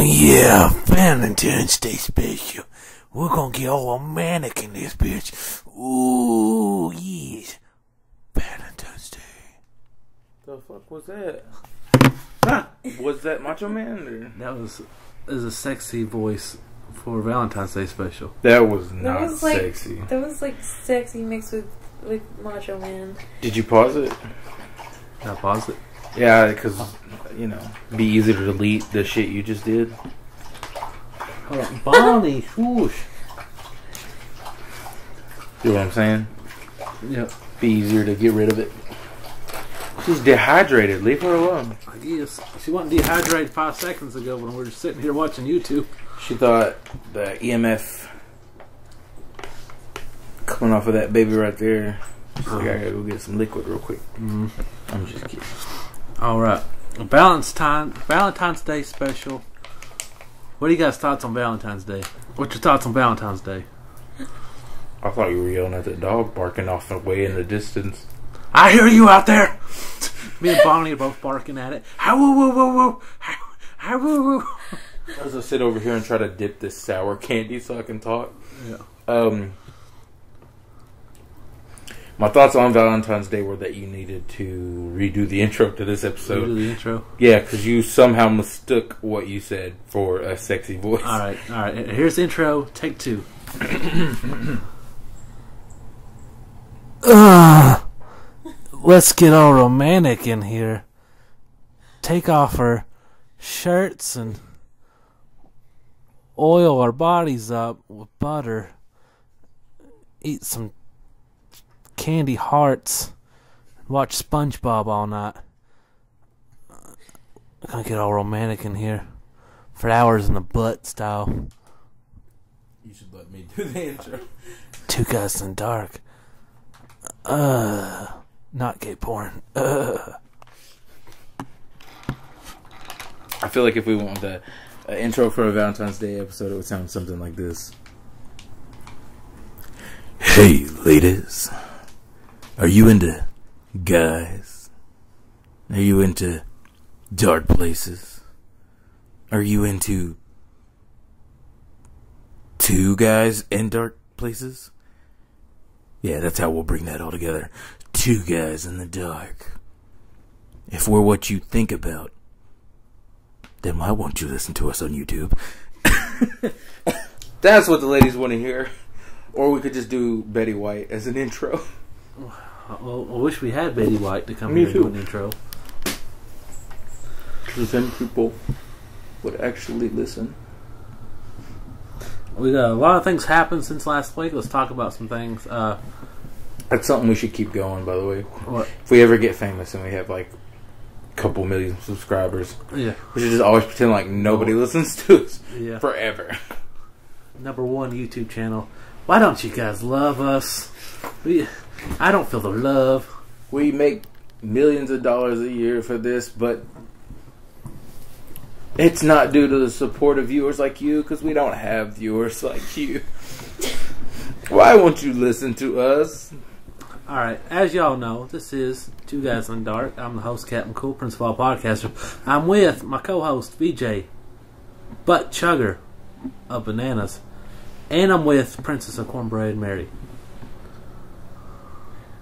Oh yeah, Valentine's Day special. We're gonna get all romantic in this bitch. Ooh, yes. Valentine's Day. The fuck was that? was that Macho Man? Or? That was is a sexy voice for Valentine's Day special. That was That not was like sexy. that was like sexy mixed with with Macho Man. Did you pause it? Can I pause it? Yeah, because you know, be easy to delete the shit you just did. Hold on. Bonnie, whoosh. You know what I'm saying? Yep. Be easier to get rid of it. She's dehydrated. Leave her alone. I guess she wasn't dehydrated five seconds ago when we were sitting here watching YouTube. She thought the EMF coming off of that baby right there. She's like, I gotta go get some liquid real quick. Mm. I'm just kidding. All right, Valentine Valentine's Day special. What do you guys' thoughts on Valentine's Day? What's your thoughts on Valentine's Day? I thought you were yelling at the dog barking off away in the distance. I hear you out there. Me and Bonnie are both barking at it. How woo woo woo woo. How- How woo woo. As I sit over here and try to dip this sour candy so I can talk. Yeah. Um, my thoughts on Valentine's Day were that you needed to redo the intro to this episode. do the intro. Yeah, because you somehow mistook what you said for a sexy voice. All right, all right. Here's the intro. Take two. Ugh. Let's get all romantic in here. Take off our shirts and oil our bodies up with butter. Eat some candy hearts. Watch SpongeBob all night. We're gonna get all romantic in here. For hours in the butt style. You should let me do the intro. Two guys in dark. Uh, not gay porn. Uh. I feel like if we want the uh, intro for a Valentine's Day episode, it would sound something like this. Hey, ladies. Are you into guys? Are you into dark places? Are you into two guys in dark places? Yeah, that's how we'll bring that all together. Two guys in the dark. If we're what you think about, then why won't you listen to us on YouTube? That's what the ladies want to hear. Or we could just do Betty White as an intro. Well, I wish we had Betty White to come Me here and do an intro. Because then people would actually listen. We got a lot of things happened since last week. Let's talk about some things. Uh, That's something we should keep going, by the way. what? If we ever get famous and we have like a couple million subscribers, Yeah, we should just always pretend like nobody listens to us yeah. forever. Number one YouTube channel. Why don't you guys love us? We, I don't feel the love. We make millions of dollars a year for this, but it's not due to the support of viewers like you because we don't have viewers like you. Why won't you listen to us? All right, as y'all know, this is Two Guys in the Dark. I'm the host, Captain Cool, Principal Podcaster. I'm with my co-host, VJ, Butt Chugger of Bananas, and I'm with Princess of Cornbread, Mary.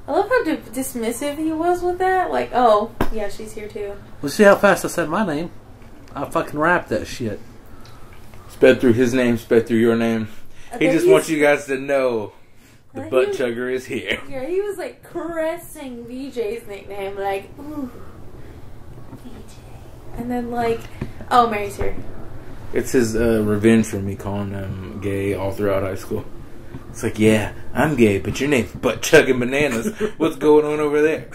I love how di- dismissive he was with that. Like, oh yeah, she's here too. Well, see how fast I said my name? I fucking rapped that shit. Sped through his name, sped through your name. He just wants you guys to know the butt he- chugger is here. Yeah, he was like caressing VJ's nickname, like, ooh, VJ. And then like, oh, Mary's here. It's his uh, revenge for me calling him gay all throughout high school. It's like, yeah, I'm gay, but your name's butt chugging bananas. What's going on over there?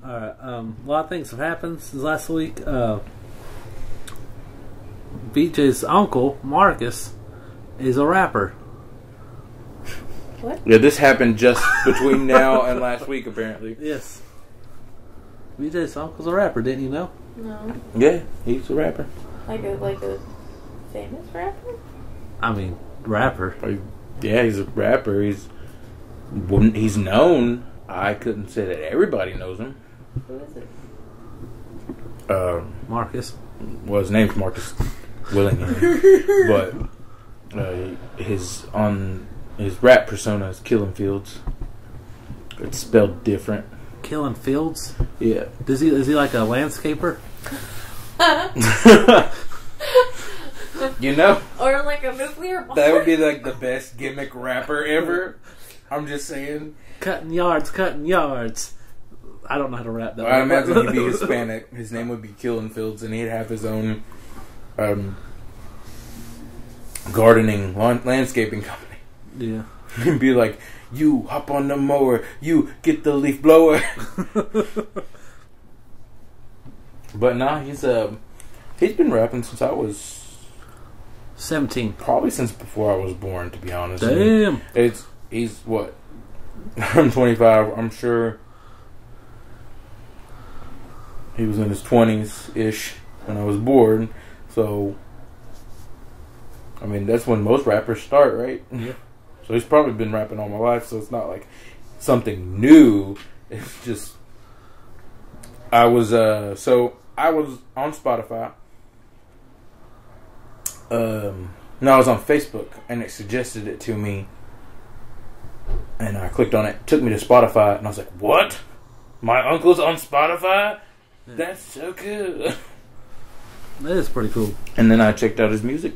All right, um, a lot of things have happened since last week. Uh, VJ's uncle, Marcus, is a rapper. What? Yeah, this happened just between now and last week, apparently. Yes. VJ's uncle's a rapper, didn't you know? No, Yeah, he's a rapper. like a like a famous rapper. I mean, rapper. Like, yeah, he's a rapper. He's he's known. I couldn't say that everybody knows him. Who is it? Uh, Marcus. well, his name's Marcus. Willingham, but uh, his on his rap persona is Killing Fields. It's spelled different. Killing fields. Yeah. Does he is he like a landscaper? You know, or like a nuclear bomb. that would be like the best gimmick rapper ever. I'm just saying. Cutting yards, cutting yards. I don't know how to rap that. I imagine he'd be Hispanic. His name would be Killing Fields, and he'd have his own um, gardening lawn- landscaping company. yeah. He'd be like, "You hop on the mower, you get the leaf blower." but nah, he's um, he's been rapping since I was Seventeen. probably since before I was born. To be honest, Damn. It's he's what I'm 25. I'm sure he was in his 20s ish when I was born. So I mean that's when most rappers start, right? Yeah. So he's probably been rapping all my life. So it's not like something new. It's just I was uh so I was on Spotify. Um, no, I was on Facebook and it suggested it to me and I clicked on it. Took me to Spotify, and I was like, "What? My uncle's on Spotify? That's so cool." That is pretty cool. And then I checked out his music,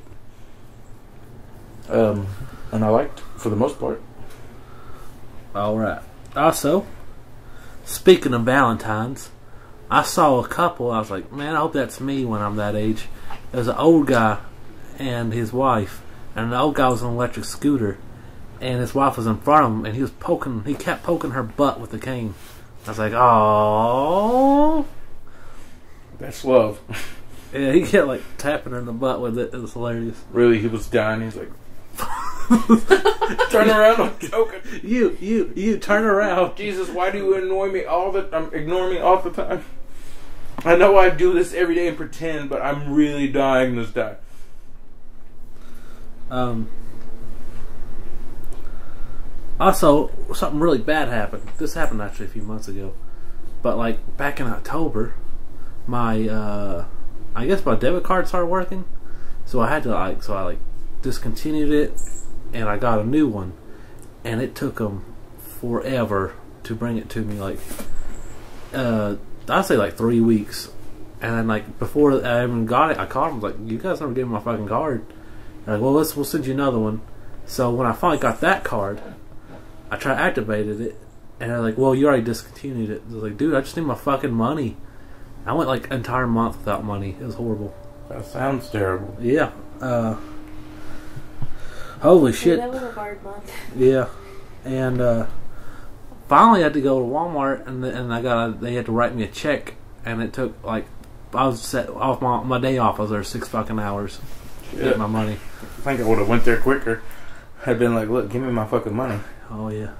um, and I liked for the most part. All right. Also, speaking of Valentines, I saw a couple. I was like, man, I hope that's me when I'm that age. There's an old guy and his wife, and the old guy was on an electric scooter, and his wife was in front of him, and he was poking. He kept poking her butt with the cane. I was like, oh. That's love. Yeah, he kept like tapping her in the butt with it. It was hilarious. really, he was dying. He's like, "Turn around! I'm joking." You, you, you turn around. Jesus, why do you annoy me all the? Um, ignore me all the time. I know I do this every day and pretend, but I'm really dying this time. Um, also, something really bad happened. This happened actually a few months ago, but like back in October, my uh, I guess my debit card started working, so I had to like so I like discontinued it, and I got a new one, and it took them forever to bring it to me. Like, uh, I'd say like three weeks, and then like before I even got it, I called them like, "You guys never gave me my fucking card." They're like, well, let's we'll send you another one. So when I finally got that card, I tried activated it, and they're like, well, you already discontinued it. I was like, dude, I just need my fucking money. I went like an entire month without money. It was horrible. That sounds terrible. Yeah. Uh, holy Yeah, shit. that was a hard month. Yeah. And uh, finally, I had to go to Walmart, and the, and I got a, they had to write me a check, and it took like I was set off my my day off. I was there six fucking hours Yeah. get my money. I think I would have went there quicker. I'd been like, look, give me my fucking money. Oh yeah.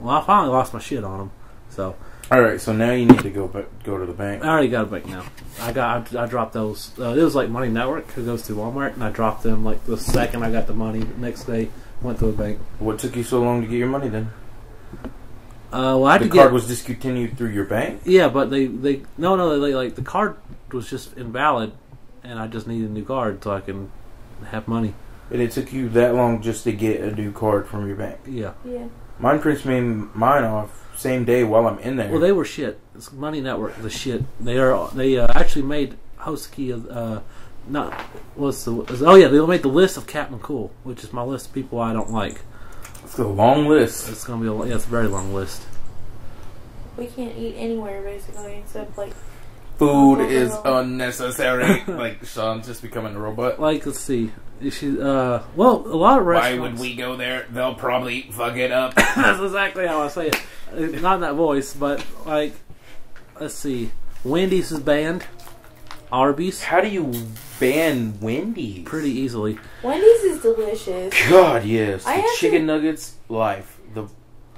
Well, I finally lost my shit on them. So All right, so now you need to go back, go to the bank. I already got a bank now. I got I, I dropped those. Uh, it was like Money Network who goes to Walmart, and I dropped them like the second I got the money. The next day went to a bank. What took you so long to get your money then? Uh, well, I had The to card get. was discontinued through your bank. yeah, but they they no no they like the card was just invalid, and I just needed a new card so I can have money. And it took you that long just to get a new card from your bank. Yeah. Yeah. Mine prints me mine off same day while I'm in there. Well, they were shit. It's Money Network, the shit. They are. They uh, actually made Hosky. Uh, not what's the? Oh yeah, they made the list of Captain Cool, which is my list of people I don't like. it's a long list. It's gonna be a yeah, it's a very long list. We can't eat anywhere basically except like Food is unnecessary. like Sean's just becoming a robot. Like let's see, she uh well a lot of restaurants. Why would we go there? They'll probably fuck it up. That's exactly how I say it. Uh, Not in that voice, but like let's see, Wendy's is banned. Arby's How do you ban Wendy's? pretty easily. Wendy's is delicious. God, yes. I the have chicken to- nuggets, life. The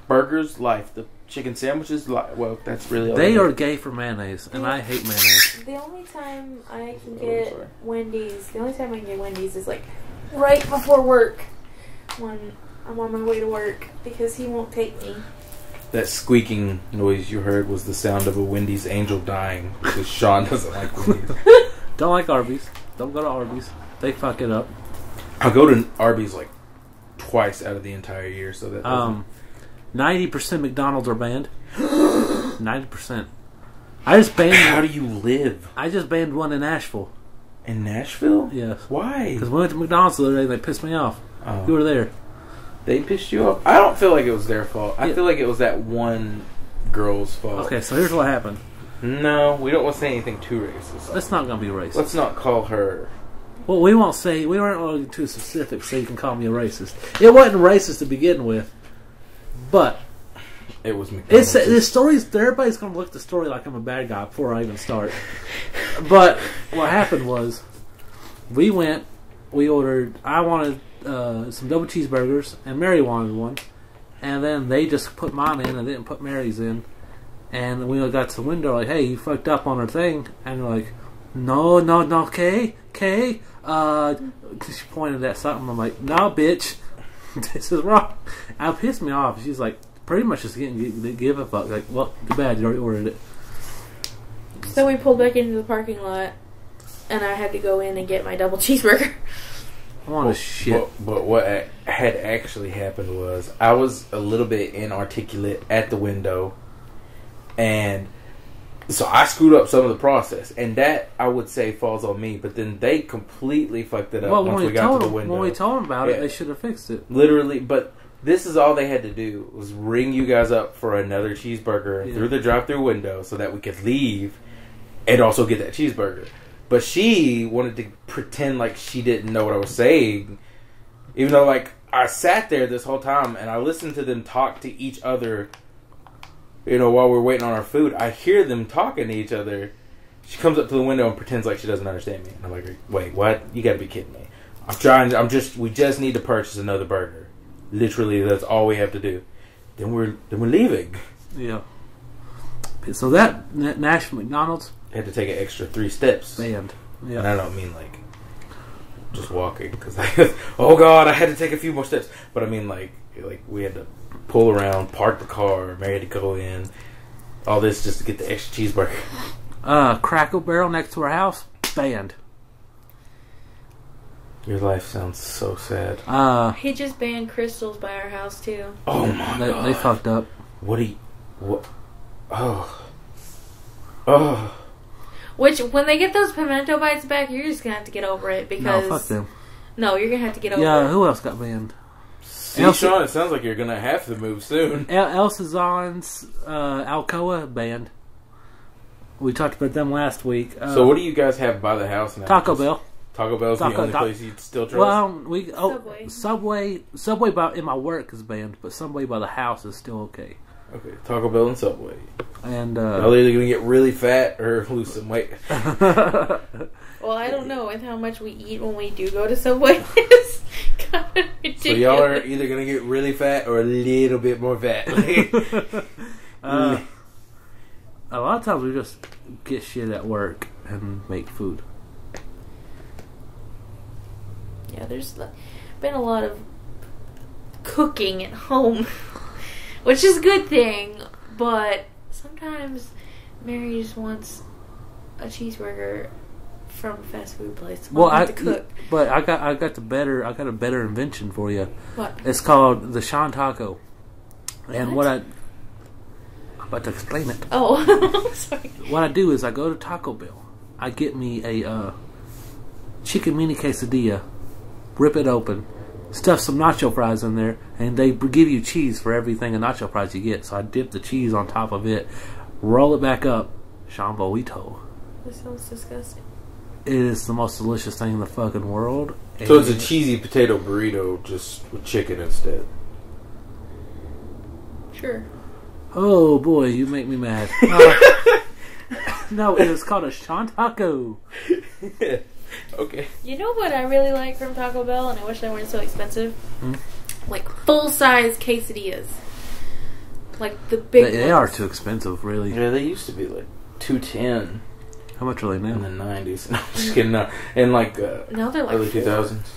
burgers, life. The chicken sandwiches, life. Well, that's really They are gay for mayonnaise, and I hate mayonnaise. The only time I can Oh, get sorry. Wendy's, the only time I can get Wendy's is like right before work when I'm on my way to work because he won't take me. That squeaking noise you heard was the sound of a Wendy's angel dying because Sean doesn't like Wendy's. Don't like Arby's. Don't go to Arby's. they fuck it up. I go to Arby's like twice out of the entire year, so that doesn't- Um, ninety percent McDonald's are banned. Ninety percent. I just banned. how do you live I just banned one in Nashville. in Nashville? Yes, Why? because we went to McDonald's the other day. and They pissed me off. Oh. You were there. They pissed you off. I don't feel like it was their fault. I Yeah. feel like it was that one girl's fault. Okay, so here's what happened. No, we don't want to say anything too racist. That's not gonna be racist. Let's not call her. Well, we won't say we weren't going too specific, so you can call me a racist. It wasn't racist to begin with, but It was McDonald's. it's this story's. Everybody's going to look at the story like I'm a bad guy before I even start. But what happened was, we went, we ordered. I wanted uh, some double cheeseburgers, and Mary wanted one, and then they just put mine in and didn't put Mary's in. And we got to the window like, "Hey, you fucked up on her thing," and they're like, "No, no, no, Kay, Kay." Uh, she pointed at something. I'm like, "No, bitch, this is wrong." It pissed me off. She's like, pretty much just getting give, give a fuck. Like, well, too bad you already ordered it. So we pulled back into the parking lot, and I had to go in and get my double cheeseburger. I want to shit. But, but what a- had actually happened was I was a little bit inarticulate at the window, and so I screwed up some of the process, and that I would say falls on me. But then they completely fucked it up well, once when we we got told to the them, window. when we told them about Yeah. it, they should have fixed it. Literally, but this is all they had to do was ring you guys up for another cheeseburger Yeah. through the drive-through window so that we could leave and also get that cheeseburger. But she wanted to pretend like she didn't know what I was saying, even though like I sat there this whole time and I listened to them talk to each other. You know, while we're waiting on our food, I hear them talking to each other. She comes up to the window and pretends like she doesn't understand me. And I'm like, "Wait, what? You got to be kidding me!" I'm trying. I'm just. We just need to purchase another burger. Literally, that's all we have to do. Then we're then we're leaving. Yeah. So that N- Nashville McDonald's had to take an extra three steps, and Yeah. I don't mean like just walking because I. oh God, I had to take a few more steps. But I mean like like we had to pull around, park the car, Mary to go in. All this just to get the extra cheeseburger. Uh, Cracker Barrel next to our house banned. Your life sounds so sad. Uh, He just banned Krystals by our house too. Oh my they, God. they fucked up. What do you? What? Oh. Oh. Which, when they get those pimento bites back, you're just gonna have to get over it because No, because fuck them. no, you're gonna have to get over Yeah, it. who else got banned? See, Elsa- Sean, it sounds like you're gonna have to move soon. El, El Cezanne's uh, Alcoa banned. We talked about them last week. Uh, so, what do you guys have by the house now? Taco Bell. Taco Bell's Taco- the only Ta- place you still trust. Well, um, we oh Subway. Subway Subway by in my work is banned, but Subway by the house is still okay. okay, Taco Bell and Subway. And Y'all uh, either gonna get really fat or lose some weight. Well, I don't know with how much we eat when we do go to Subway. it's ridiculous. So y'all are either gonna get really fat or a little bit more fat. uh, a lot of times we just get shit at work and make food. Yeah, there's been a lot of cooking at home, which is a good thing, but sometimes Mary just wants a cheeseburger from a fast food place. Well, I I to cook. but I got I got the better I got a better invention for you. What? It's called the Sean Taco. And what, What? I I'm about to explain it. Oh, sorry. What I do is I go to Taco Bell. I get me a uh, chicken mini quesadilla, rip it open, stuff some nacho fries in there, and they give you cheese for everything a nacho fries you get. So I dip the cheese on top of it, roll it back up, Chamboito. This sounds disgusting. It is the most delicious thing in the fucking world. so it's a cheesy potato burrito just with chicken instead. Sure. Oh boy, you make me mad. Uh, no, it is called a Sean Taco. okay. You know what I really like from Taco Bell, and I wish they weren't so expensive? Hmm? Like full size quesadillas. Like the big. They, they are too expensive, really. Yeah, they used to be like two ten How much are they now? in the nineties. No, I'm just kidding. No. In like uh, Now they're like early four. two thousands.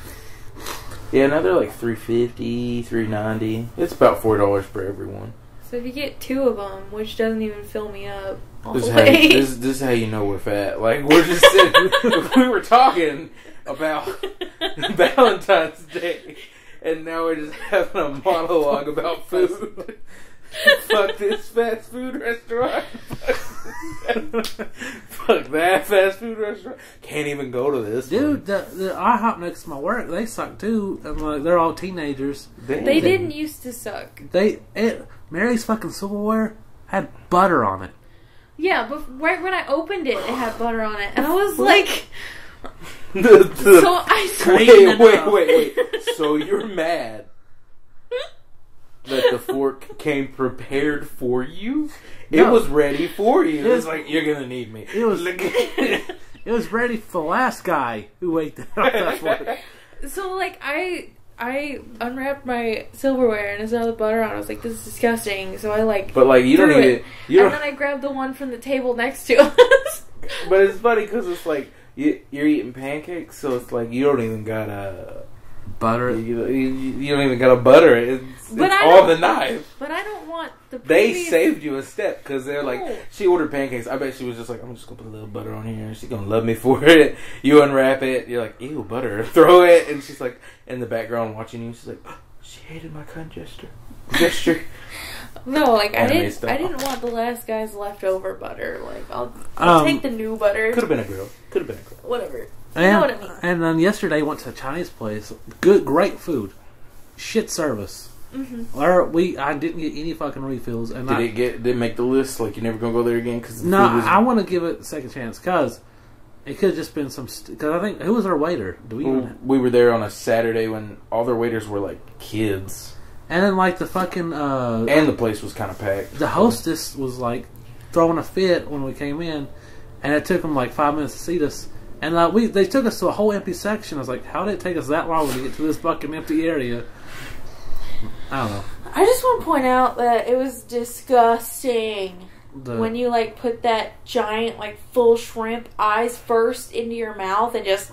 Yeah, now they're like 350 390 It's about four dollars for everyone. So if you get two of them, which doesn't even fill me up all This the is, how you, this, this is how you know we're fat. Like we're just sitting, we were talking about Valentine's Day, and now we're just having a monologue about food. Fuck this fast food restaurant. Fuck that fast food restaurant. Can't even go to this, Dude, the, the IHOP next to my work, they suck too. And like, they're all teenagers. One. they didn't used to suck. They it, Mary's fucking silverware had butter on it. Yeah, but right when I opened it, it had butter on it, and I was like, The- the- so I wait, wait, wait, wait. So you're mad that the fork came prepared for you? It No. was ready for you. It It's was- like you're gonna need me. It was- It was ready for the last guy who ate that. That's what- so like I I unwrapped my silverware and I saw the butter on. it. I was like, this is disgusting. So I like but like you don't threw even. it, You and don't, then I grabbed the one from the table next to us. but it's funny because it's like you, you're eating pancakes, so it's like you don't even gotta. Butter. You, you, you don't even gotta butter it. It's, But it's I all the knife. but I don't want the. They saved you a step because they're like, No. she ordered pancakes. I bet she was just like, I'm just gonna put a little butter on here. She's gonna love me for it. You unwrap it. You're like, ew, butter. Throw it, and she's like in the background watching you. She's like, "Oh, she hated my cunt gesture. Gesture. No, like I didn't. stuff. I didn't want the last guy's leftover butter. Like I'll, I'll Um, take the new butter. Could have been a grill. Could have been a grill. Whatever. You And, know what I mean? and then yesterday went to a Chinese place. Good, great food. Shit service. hmm Or we, I didn't get any fucking refills, and Did I, it get? Did it make the list? Like you're never gonna go there again because no, I want to give it a second chance because it could have just been some. Because I think who was our waiter? Do we? even, we were there on a Saturday when all their waiters were like kids, and then like the fucking uh, and the place was kind of packed. the hostess was like throwing a fit when we came in, and it took them like five minutes to seat us. And uh, we they took us to a whole empty section. I was like, how did it take us that long to get to this fucking empty area? I don't know. I just want to point out that it was disgusting The, when you like put that giant like full shrimp eyes first into your mouth and just.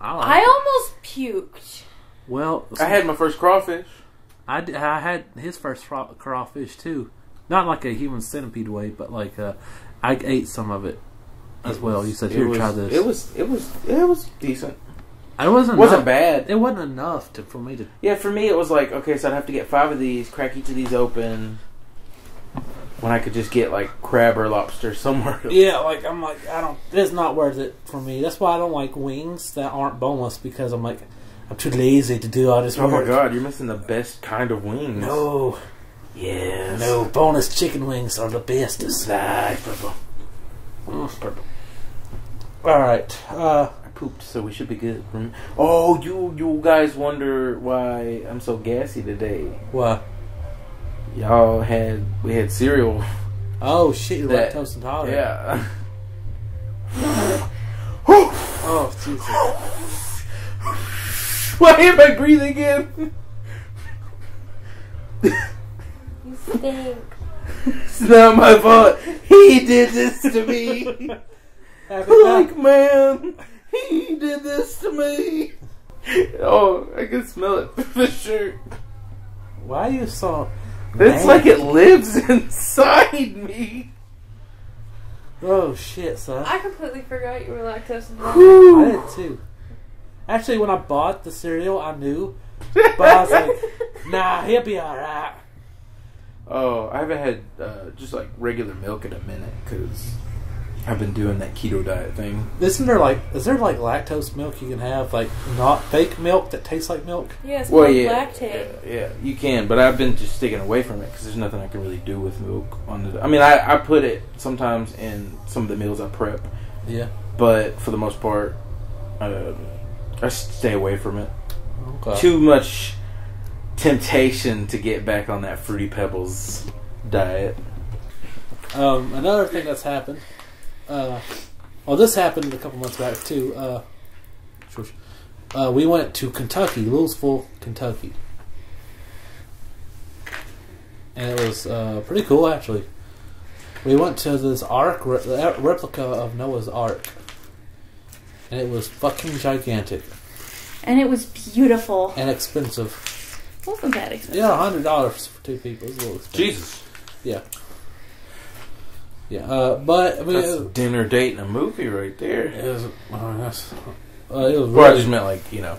I, like I almost puked. well, I had my first crawfish. I, d- I had his first fro- crawfish too, not like a human centipede way, but like uh, I ate some of it as well. You said it here, was, try this. It was it was it was decent. it wasn't wasn't enough- bad. It wasn't enough to for me to. Yeah, for me it was like okay, so I'd have to get five of these, crack each of these open. When I could just get like crab or lobster somewhere. else. Yeah, like I'm like I don't. It's not worth it for me. That's why I don't like wings that aren't boneless because I'm like I'm too lazy to do all this Oh my god, you're missing the best kind of wings. No, Yes. no, boneless chicken wings are the bestest. Nah, it's purple. Mm, it's purple. All right. Uh, I pooped, so we should be good. Oh, you you guys wonder why I'm so gassy today? what? Y'all had we had cereal. Oh shit! You're That- lactose intolerant. Yeah. Oh Jesus. Why am I breathing in? You stink. It's not my fault. He did this to me. Like man, he did this to me. Oh, I can smell it for sure. Why you so? It's mad? like it lives inside me. Oh shit, son. I completely forgot you were lactose intolerant. I did too. Actually, when I bought the cereal, I knew, but I was like, "Nah, he'll be all right." Oh, I haven't had uh, just like regular milk in a minute because I've been doing that keto diet thing. Isn't there like, is there like lactose milk you can have, like not fake milk that tastes like milk? Yeah, it's Well, yeah, Lactaid. yeah, yeah, you can, but I've been just sticking away from it because there's nothing I can really do with milk. On the, I mean, I, I put it sometimes in some of the meals I prep, Yeah. but for the most part, uh, I stay away from it. Okay. Too much temptation to get back on that fruity pebbles diet. Um, another thing that's happened. Uh, well, this happened a couple months back too. Uh, shush. uh, we went to Kentucky, Louisville, Kentucky, and it was uh, pretty cool actually. We went to this ark re- the replica of Noah's Ark, and it was fucking gigantic And it was beautiful. and expensive. Wasn't that expensive? Yeah, hundred dollars for two people is a little expensive. Jesus. Yeah. Uh, but I mean, That's it, a dinner date and a movie right there. it was. I that's, uh, it was Well, I just meant like, you know,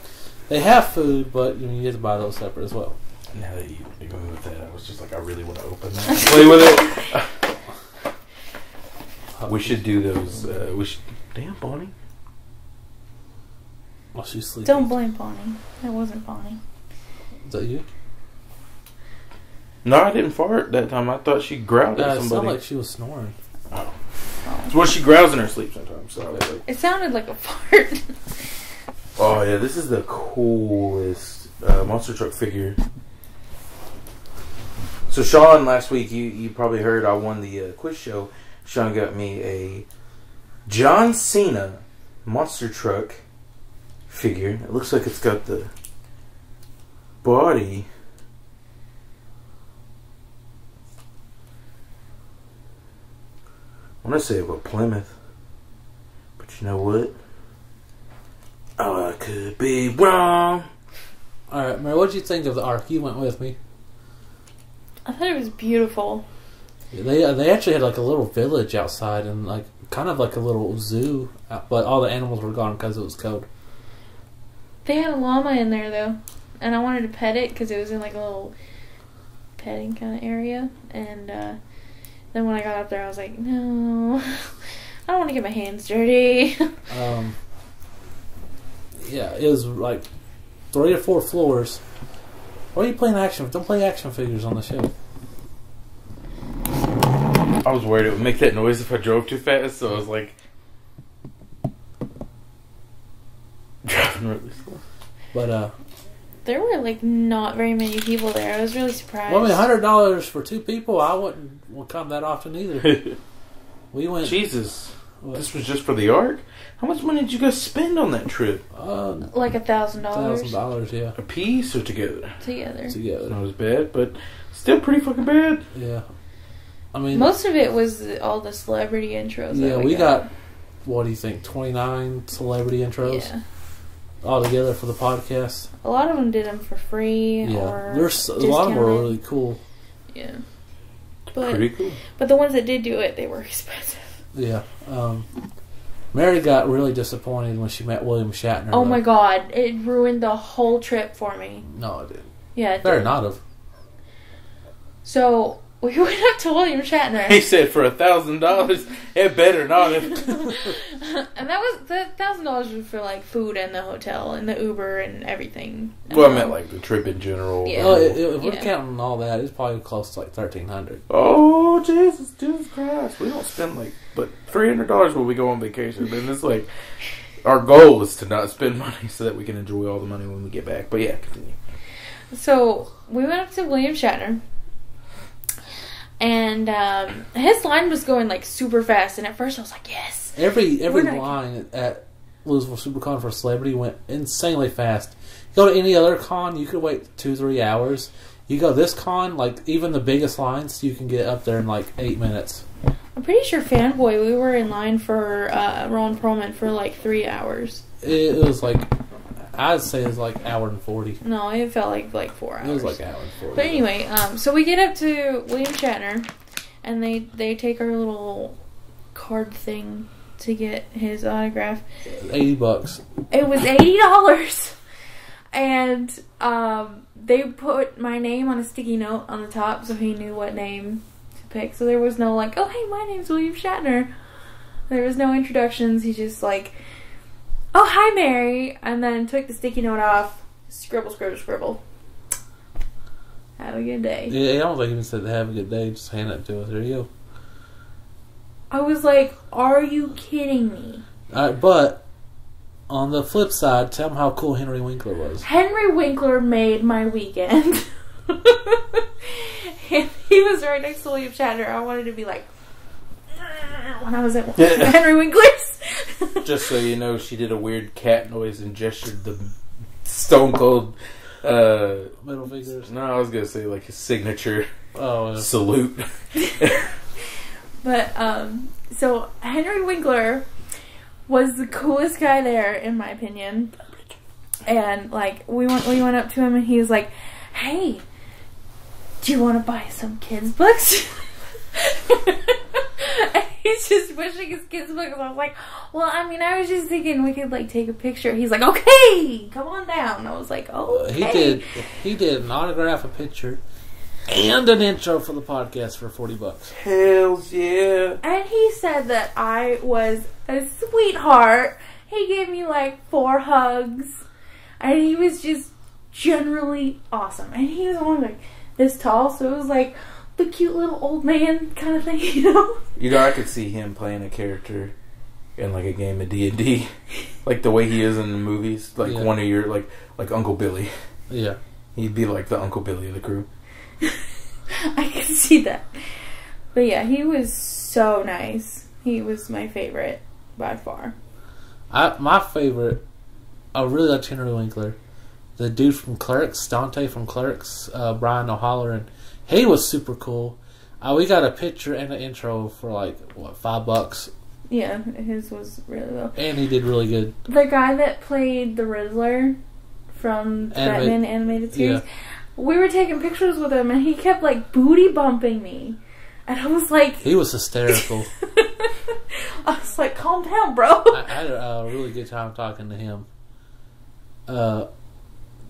They have food, but you, know, you have to buy those separate as well. now that you, you're going with that, I was just like, I really want to open that and play with it. We should do those. Uh, we should. Damn, Bonnie. While she's sleeping. Don't blame Bonnie. That wasn't Bonnie. Is that you? No, I didn't fart that time. I thought she growled Uh, at it sounded somebody. like she was snoring. well, she growls in her sleep sometimes. So like, It sounded like a fart. oh yeah, this is the coolest uh, monster truck figure. So Sean, last week you you probably heard I won the uh, quiz show. Sean got me a John Cena monster truck figure. It looks like it's got the body. Want to say about Plymouth, but you know what? Oh, I could be wrong. All right, Mary, what did you think of the ark? You went with me. I thought it was beautiful. They uh, they actually had like a little village outside and like kind of like a little zoo, uh, but all the animals were gone because it was cold. They had a llama in there though, and I wanted to pet it because it was in like a little petting kind of area. And uh, then when I got up there, I was like, no, I don't want to get my hands dirty. Um, yeah, it was like three or four floors. Why are you playing action? Don't play action figures on the show. I was worried it would make that noise if I drove too fast, so I was like driving really slow. But uh, there were like not very many people there. I was really surprised. well, I mean, hundred dollars for two people, I wouldn't would come that often either. We went. Jesus, what, this was just for the ark. How much money did you guys spend on that trip? uh, like a thousand thousand dollars Thousand dollars, yeah, A piece or together? together. Together. not as bad, but still pretty fucking bad. Yeah, I mean, Most of it was all the celebrity intros. yeah, that we got. What do you think? Twenty nine celebrity intros Yeah, all together for the podcast. a lot of them did them for free. Yeah, or there's a lot of them were really cool. Yeah, but pretty cool. but the ones that did do it, they were expensive. Yeah. Um, Mary got really disappointed when she met William Shatner. Oh though. my god, it ruined the whole trip for me. No, it didn't. Yeah, it Better did. not have. So we went up to William Shatner. He said for a thousand dollars, it better not have. and that was the thousand dollars was for like food and the hotel and the Uber and everything. Well, I Um, meant like the trip in general. Yeah. Oh, i- if we're Yeah. counting all that, it's probably close to like thirteen hundred. Oh Jesus, Jesus Christ! We don't spend like, but three hundred dollars when we go on vacation. And it's like our goal is to not spend money so that we can enjoy all the money when we get back. But yeah, continue. So we went up to William Shatner, and um, his line was going like super fast. And at first, I was like, "Yes." Every every not- line at Louisville SuperCon for Celebrity went insanely fast. You go to any other con, you could wait two three hours. You go this con, like even the biggest lines, you can get up there in like eight minutes. I'm pretty sure Fanboy. We were in line for uh, Ron Perlman for like three hours. It was like I'd say it was like hour and forty. No, it felt like like four hours. It was like hour and forty. But anyway, um, so we get up to William Shatner, and they they take our little card thing to get his autograph. eighty bucks. It was eighty dollars, and um, they put my name on a sticky note on the top, so he knew what name to pick. So there was no like, oh hey, my name's William Shatner. There was no introductions. He just like, oh hi Mary, and then took the sticky note off. Scribble, scribble, scribble. Have a good day. Yeah, I don't think he even said have a good day. Just hand it to us. There you go. I was like, are you kidding me? All right, but on the flip side, tell them how cool Henry Winkler was. Henry Winkler made my weekend. he was right next to William Shatner, I wanted to be like, when I was at Yeah. Henry Winkler's. Just so you know, she did a weird cat noise and gestured the stone cold. Uh, Middle fingers. no, I was gonna say like his signature Oh, uh, salute. but, um, so Henry Winkler was the coolest guy there, in my opinion. And, like, we went, we went up to him and he was like, "Hey, do you want to buy some kids books?" And He's just pushing his kids books. I was like, "Well, I mean, I was just thinking we could like take a picture." He's like, "Okay, come on down." I was like, "Oh, Uh, He did. He did an autograph, a picture, and an intro for the podcast for forty bucks. Hells yeah. And he said that I was a sweetheart. He gave me like four hugs. And he was just generally awesome. And he was only like this tall, so it was like the cute little old man kind of thing, you know? You know, I could see him playing a character in like a game of D and D, like the way he is in the movies. Like Yeah. one of your like like Uncle Billy. Yeah. He'd be like the Uncle Billy of the crew. I could see that. But yeah, he was so nice. He was my favorite by far. I my favorite. I really like Henry Winkler. The dude from Clerks, Dante from Clerks, uh, Brian O'Halloran. He was super cool. Uh, we got a picture and an intro for like what five bucks, Yeah, his was really well. and he did really good. The guy that played the Riddler from the Anima- Batman animated series, Yeah. we were taking pictures with him, and he kept like booty bumping me, and I was like, He was hysterical. I was like, calm down, bro. I, I had a, really good time talking to him. Uh,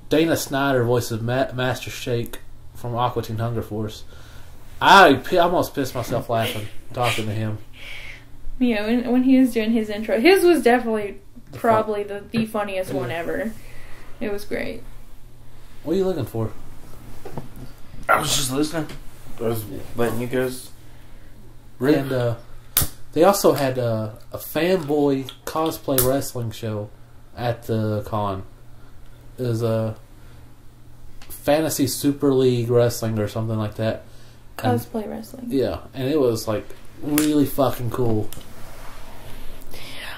Dana Snyder voices Ma- Master Shake from Aqua Teen Hunger Force. I p- almost pissed myself laughing talking to him. Yeah, when, when he was doing his intro, his was definitely The probably the, the funniest one ever. It was great. What are you looking for? I was just listening. I was letting you guys. rip. And uh, they also had uh, a fanboy cosplay wrestling show at the con. It was a fantasy super league wrestling or something like that. And- Cosplay wrestling. yeah, and it was like really fucking cool.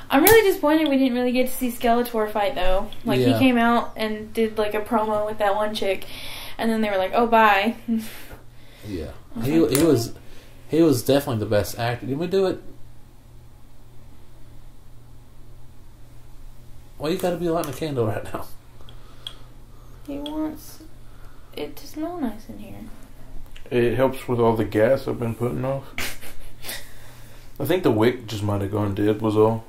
I'm really disappointed we didn't really get to see Skeletor fight though. Like Yeah. he came out and did like a promo with that one chick, and then they were like, "Oh, bye." Yeah, he he was he was definitely the best actor. Did we do it? Well, you got to be lighting a candle right now. he wants it to smell nice in here. It helps with all the gas I've been putting off. I think the wick just might have gone dead. Was all.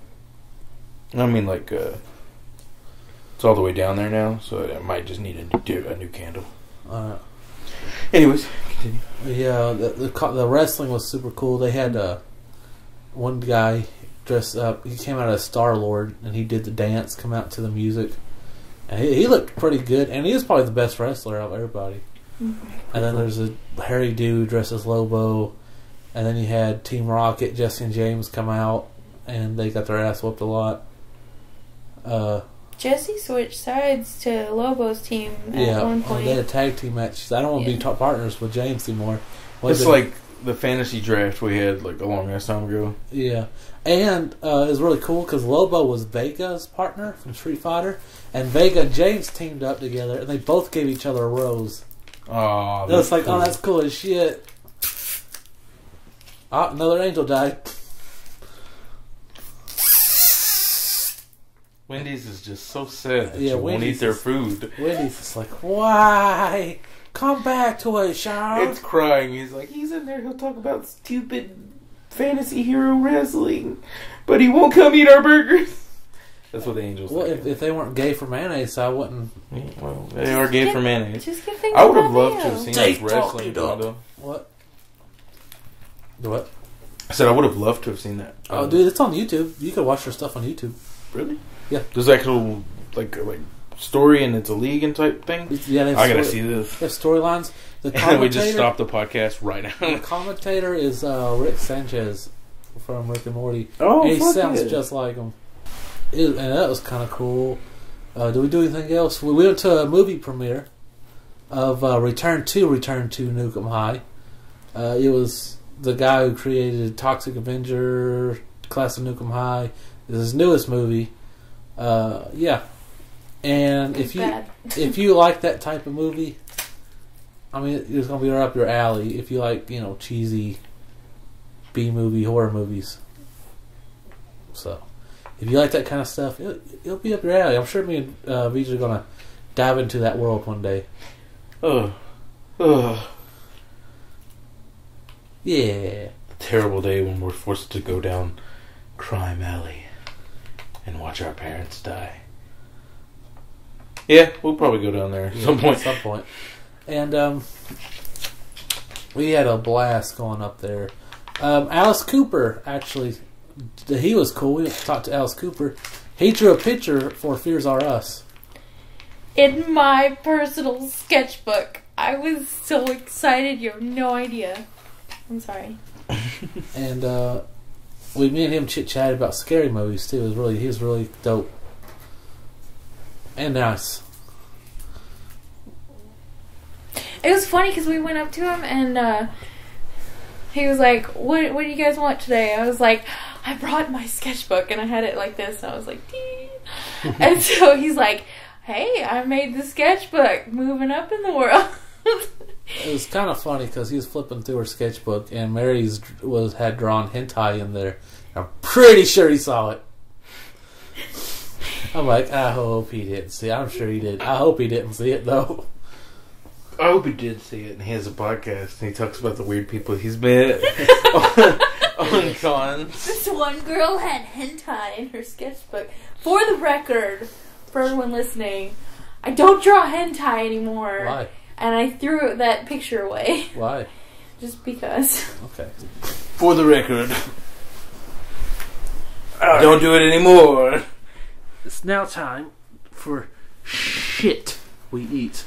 I mean, like, uh, it's all the way down there now, so I might just need a new, a new candle. Uh, Anyways, continue. Yeah, the, the the wrestling was super cool. They had uh, one guy dressed up. He came out as Star Lord, and he did the dance, come out to the music, and he, he looked pretty good. And he was probably the best wrestler out of everybody. And then there's a hairy dude dressed as Lobo, and then you had Team Rocket, Jessie and James come out, and they got their ass whooped a lot. Uh, Jessie switched sides to Lobo's team at yeah, one point. they had a tag team matches. I don't want to Yeah. be top partners with James anymore. Well, It's like the fantasy draft we had like a long ass time ago. Yeah, and uh, it was really cool because Lobo was Vega's partner from Street Fighter, and Vega and James teamed up together, and they both gave each other a rose. Oh, was like, oh, that's cool as shit. Oh, another angel died. Wendy's is just so sad that Yeah, you won't eat their is- food. Wendy's is like, why? Come back to us, Sean. It's crying. He's like, he's in there. He'll talk about stupid fantasy hero wrestling, but he won't come eat our burgers. That's what the angels. Well, if, if they weren't gay for mayonnaise, I wouldn't. Well, they are gay for mayonnaise. Just give things I would have a loved to have review. seen Take this wrestling talking dog. though. What? What? I said I would have loved to have seen that. Oh, um, dude, it's on YouTube. You can watch their stuff on YouTube. really? Yeah. There's actual like like story and it's a league and type thing. Yeah, they have I gotta story- see this. They storylines. The And we just commentator- stop the podcast right now. The commentator is uh, Rick Sanchez from Rick and Morty. oh, and he sounds yeah. just like him. It, and that was kind of cool. Uh, did we do anything else? We went to a movie premiere of uh, Return to Return to Nuke 'Em High. Uh, it was the guy who created Toxic Avenger, Class of Nuke 'Em High. This is his newest movie. Uh, yeah, and if you if you like that type of movie, I mean, it's gonna be right up your alley. If you like, you know, cheesy B movie horror movies. So, if you like that kind of stuff, it'll, it'll be up your alley. I'm sure me and uh, Vij are gonna dive into that world one day. Ugh. Ugh. Yeah. Terrible day when we're forced to go down Crime Alley and watch our parents die. Yeah, we'll probably go down there at some At point. some point. And um, we had a blast going up there. Um, Alice Cooper actually, he was cool. We talked to Alice Cooper. He drew a picture for Fears R Us. In my personal sketchbook. I was so excited, you have no idea. I'm sorry. and uh, we me and him chit chatted about scary movies too. It was really he was really dope and nice. It was funny because we went up to him and uh, he was like, "What? What do you guys want today?" I was like, "I brought my sketchbook," and I had it like this, and I was like, "Dee." and so he's like, "Hey, I made the sketchbook, moving up in the world." It was kind of funny because he was flipping through her sketchbook and Mary's was had drawn hentai in there. I'm pretty sure he saw it. I'm like, I hope he didn't see. it. I'm sure he did. I hope he didn't see it though. I hope he did see it, and he has a podcast, and he talks about the weird people he's met on, on cons. this one girl had hentai in her sketchbook. For the record, for everyone listening, I don't draw hentai anymore. Why? And I threw that picture away Why? just because. Okay. For the record, don't do it anymore. It's now time for shit we eat.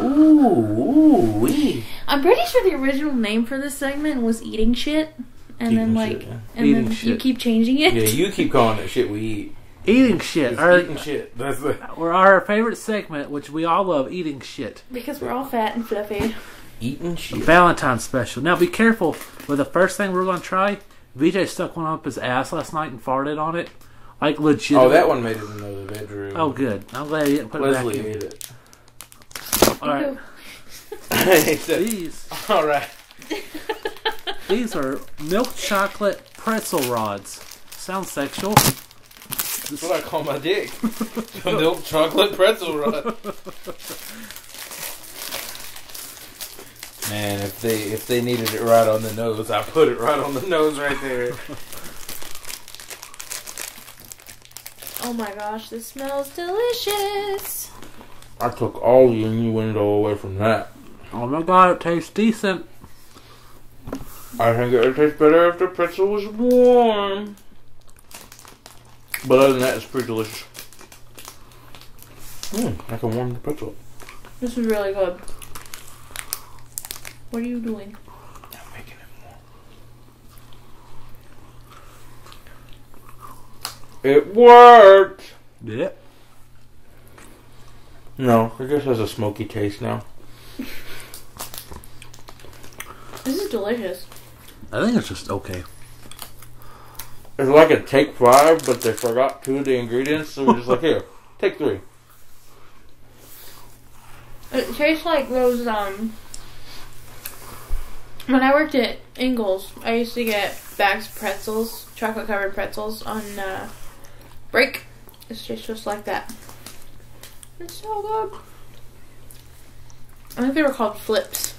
Ooh, ooh, wee. I'm pretty sure the original name for this segment was eating shit, and then like, shit, yeah. and Eating then you keep changing it. Yeah, you keep calling it shit we eat. Eating shit. It's Our, eating shit. That's the or our favorite segment, which we all love, eating shit. because we're all fat and fluffy. eating shit. Valentine's special. Now be careful with the first thing we're gonna try. VJ stuck one up his ass last night and farted on it. Like legit. Oh, that one made it into the bedroom. Oh, good. I'm glad he didn't put Leslie it back ate in. it. All right. he These all right. these are milk chocolate pretzel rods. Sounds sexual. That's what I call my dick. Milk chocolate pretzel rod. Man, if they if they needed it right on the nose, I put it right on the nose right there. Oh my gosh, this smells delicious. I took all the innuendo away from that. Oh my god, it tastes decent. I think it would taste better if the pretzel was warm. But other than that, it's pretty delicious. Mmm, I can warm the pretzel. This is really good. What are you doing? I'm making it warm. It worked! Yeah. No, it just has a smoky taste now. This is delicious. I think it's just okay. It's like a take five, but they forgot two of the ingredients, so we're just like, here, take three. It tastes like those, um. When I worked at Ingles, I used to get bags of pretzels, chocolate covered pretzels, on uh, break. It's just, just like that. It's so good. I think they were called Flipz.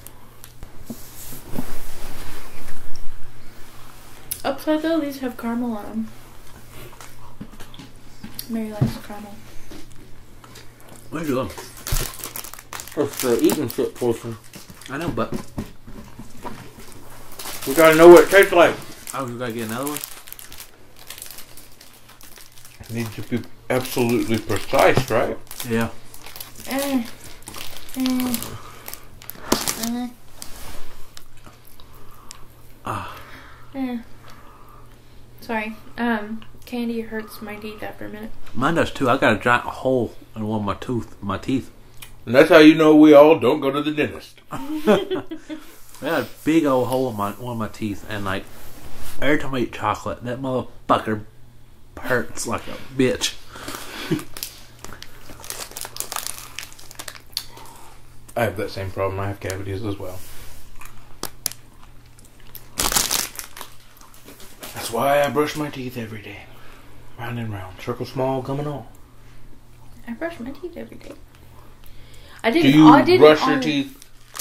Upside though, these have caramel on them. Mary likes caramel. What are you doing? It's the eating shit portion. I know, but We gotta know what it tastes like. oh, you gotta get another one. It needs to be absolutely precise, right? Yeah. Eh. Eh. Eh. Ah. Eh. Sorry. Um, candy hurts my teeth after a minute. Mine does too. I got a giant hole in one of my tooth, my teeth. And that's how you know we all don't go to the dentist. I got a big old hole in my one of my teeth, and like every time I eat chocolate, that motherfucker hurts like a bitch. I have that same problem. I have cavities as well. That's why I brush my teeth every day. Round and round. Circle small, coming on. I brush my teeth every day. I Do didn't. you I didn't brush your teeth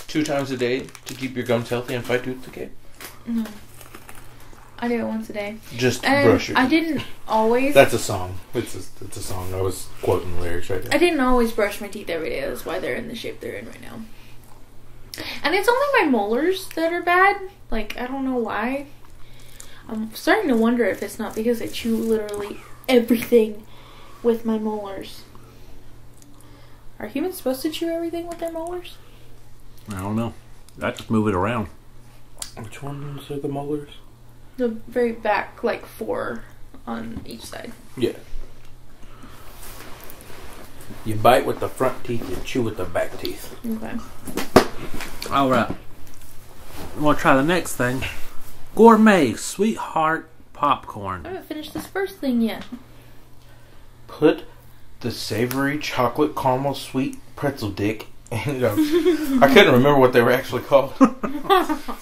two times a day to keep your gums healthy and fight tooth decay? No. I do it once a day. Just And brush your I didn't always. That's a song. It's a, it's a song. I was quoting lyrics right there. I didn't always brush my teeth every day. That's why they're in the shape they're in right now. And it's only my molars that are bad. Like I don't know why. I'm starting to wonder if it's not because I chew literally everything with my molars. Are humans supposed to chew everything with their molars? I don't know. I just move it around. Which ones are the molars? The very back, like four on each side. Yeah. You bite with the front teeth, you chew with the back teeth. Okay. All right. We'll try the next thing. Gourmet sweetheart popcorn. I haven't finished this first thing yet. Put the savory chocolate caramel sweet pretzel dick. And, I couldn't remember what they were actually called.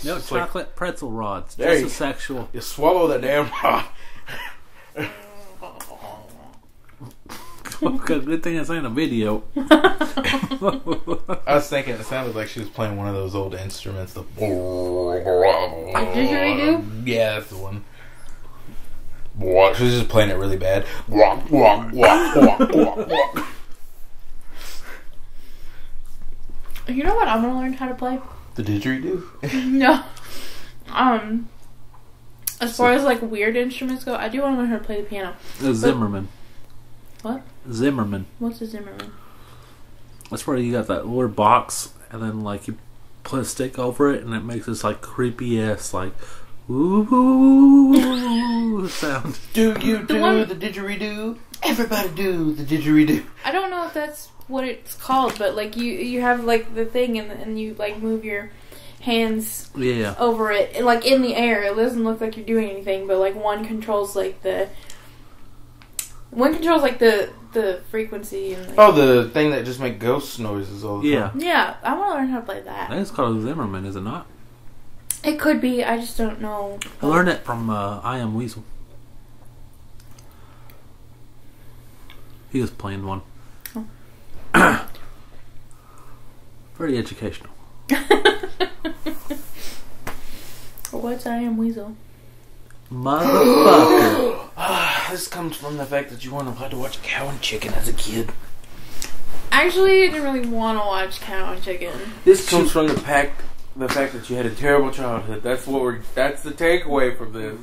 No It's like- chocolate pretzel rods. There Just you- a sexual. You swallow the damn rod. okay, Good thing it's in a video. I was thinking it sounded like she was playing one of those old instruments. The didgeridoo? Yeah, that's the one. She was just playing it really bad. You know what I'm gonna learn how to play? The didgeridoo. No. Um. As far as like weird instruments go, I do want to learn how to play the piano. A Zimmerman. What? Zimmerman. What's a Zimmerman? That's where you got that little box, and then like you put a stick over it, and it makes this like creepy ass like ooh sound. Do you do one- the didgeridoo? Everybody do the didgeridoo. I don't know if that's what it's called, but like you you have like the thing and and you like move your hands Yeah. over it like in the air. It doesn't look like you're doing anything, but like one controls like the one controls like the the frequency and like, Oh, the thing that just make ghost noises all the Yeah. time. yeah. Yeah. I want to learn how to play I that. think it's called Zimmerman, is it not? It could be. I just don't know. I learned it from uh, I Am Weasel. He was playing one. Very educational. What's I am Weasel? Motherfucker. Ah, this comes from the fact that you weren't allowed to watch Cow and Chicken as a kid. Actually, I didn't really want to watch Cow and Chicken. This comes from the fact the fact that you had a terrible childhood. That's what we're. That's the takeaway from this.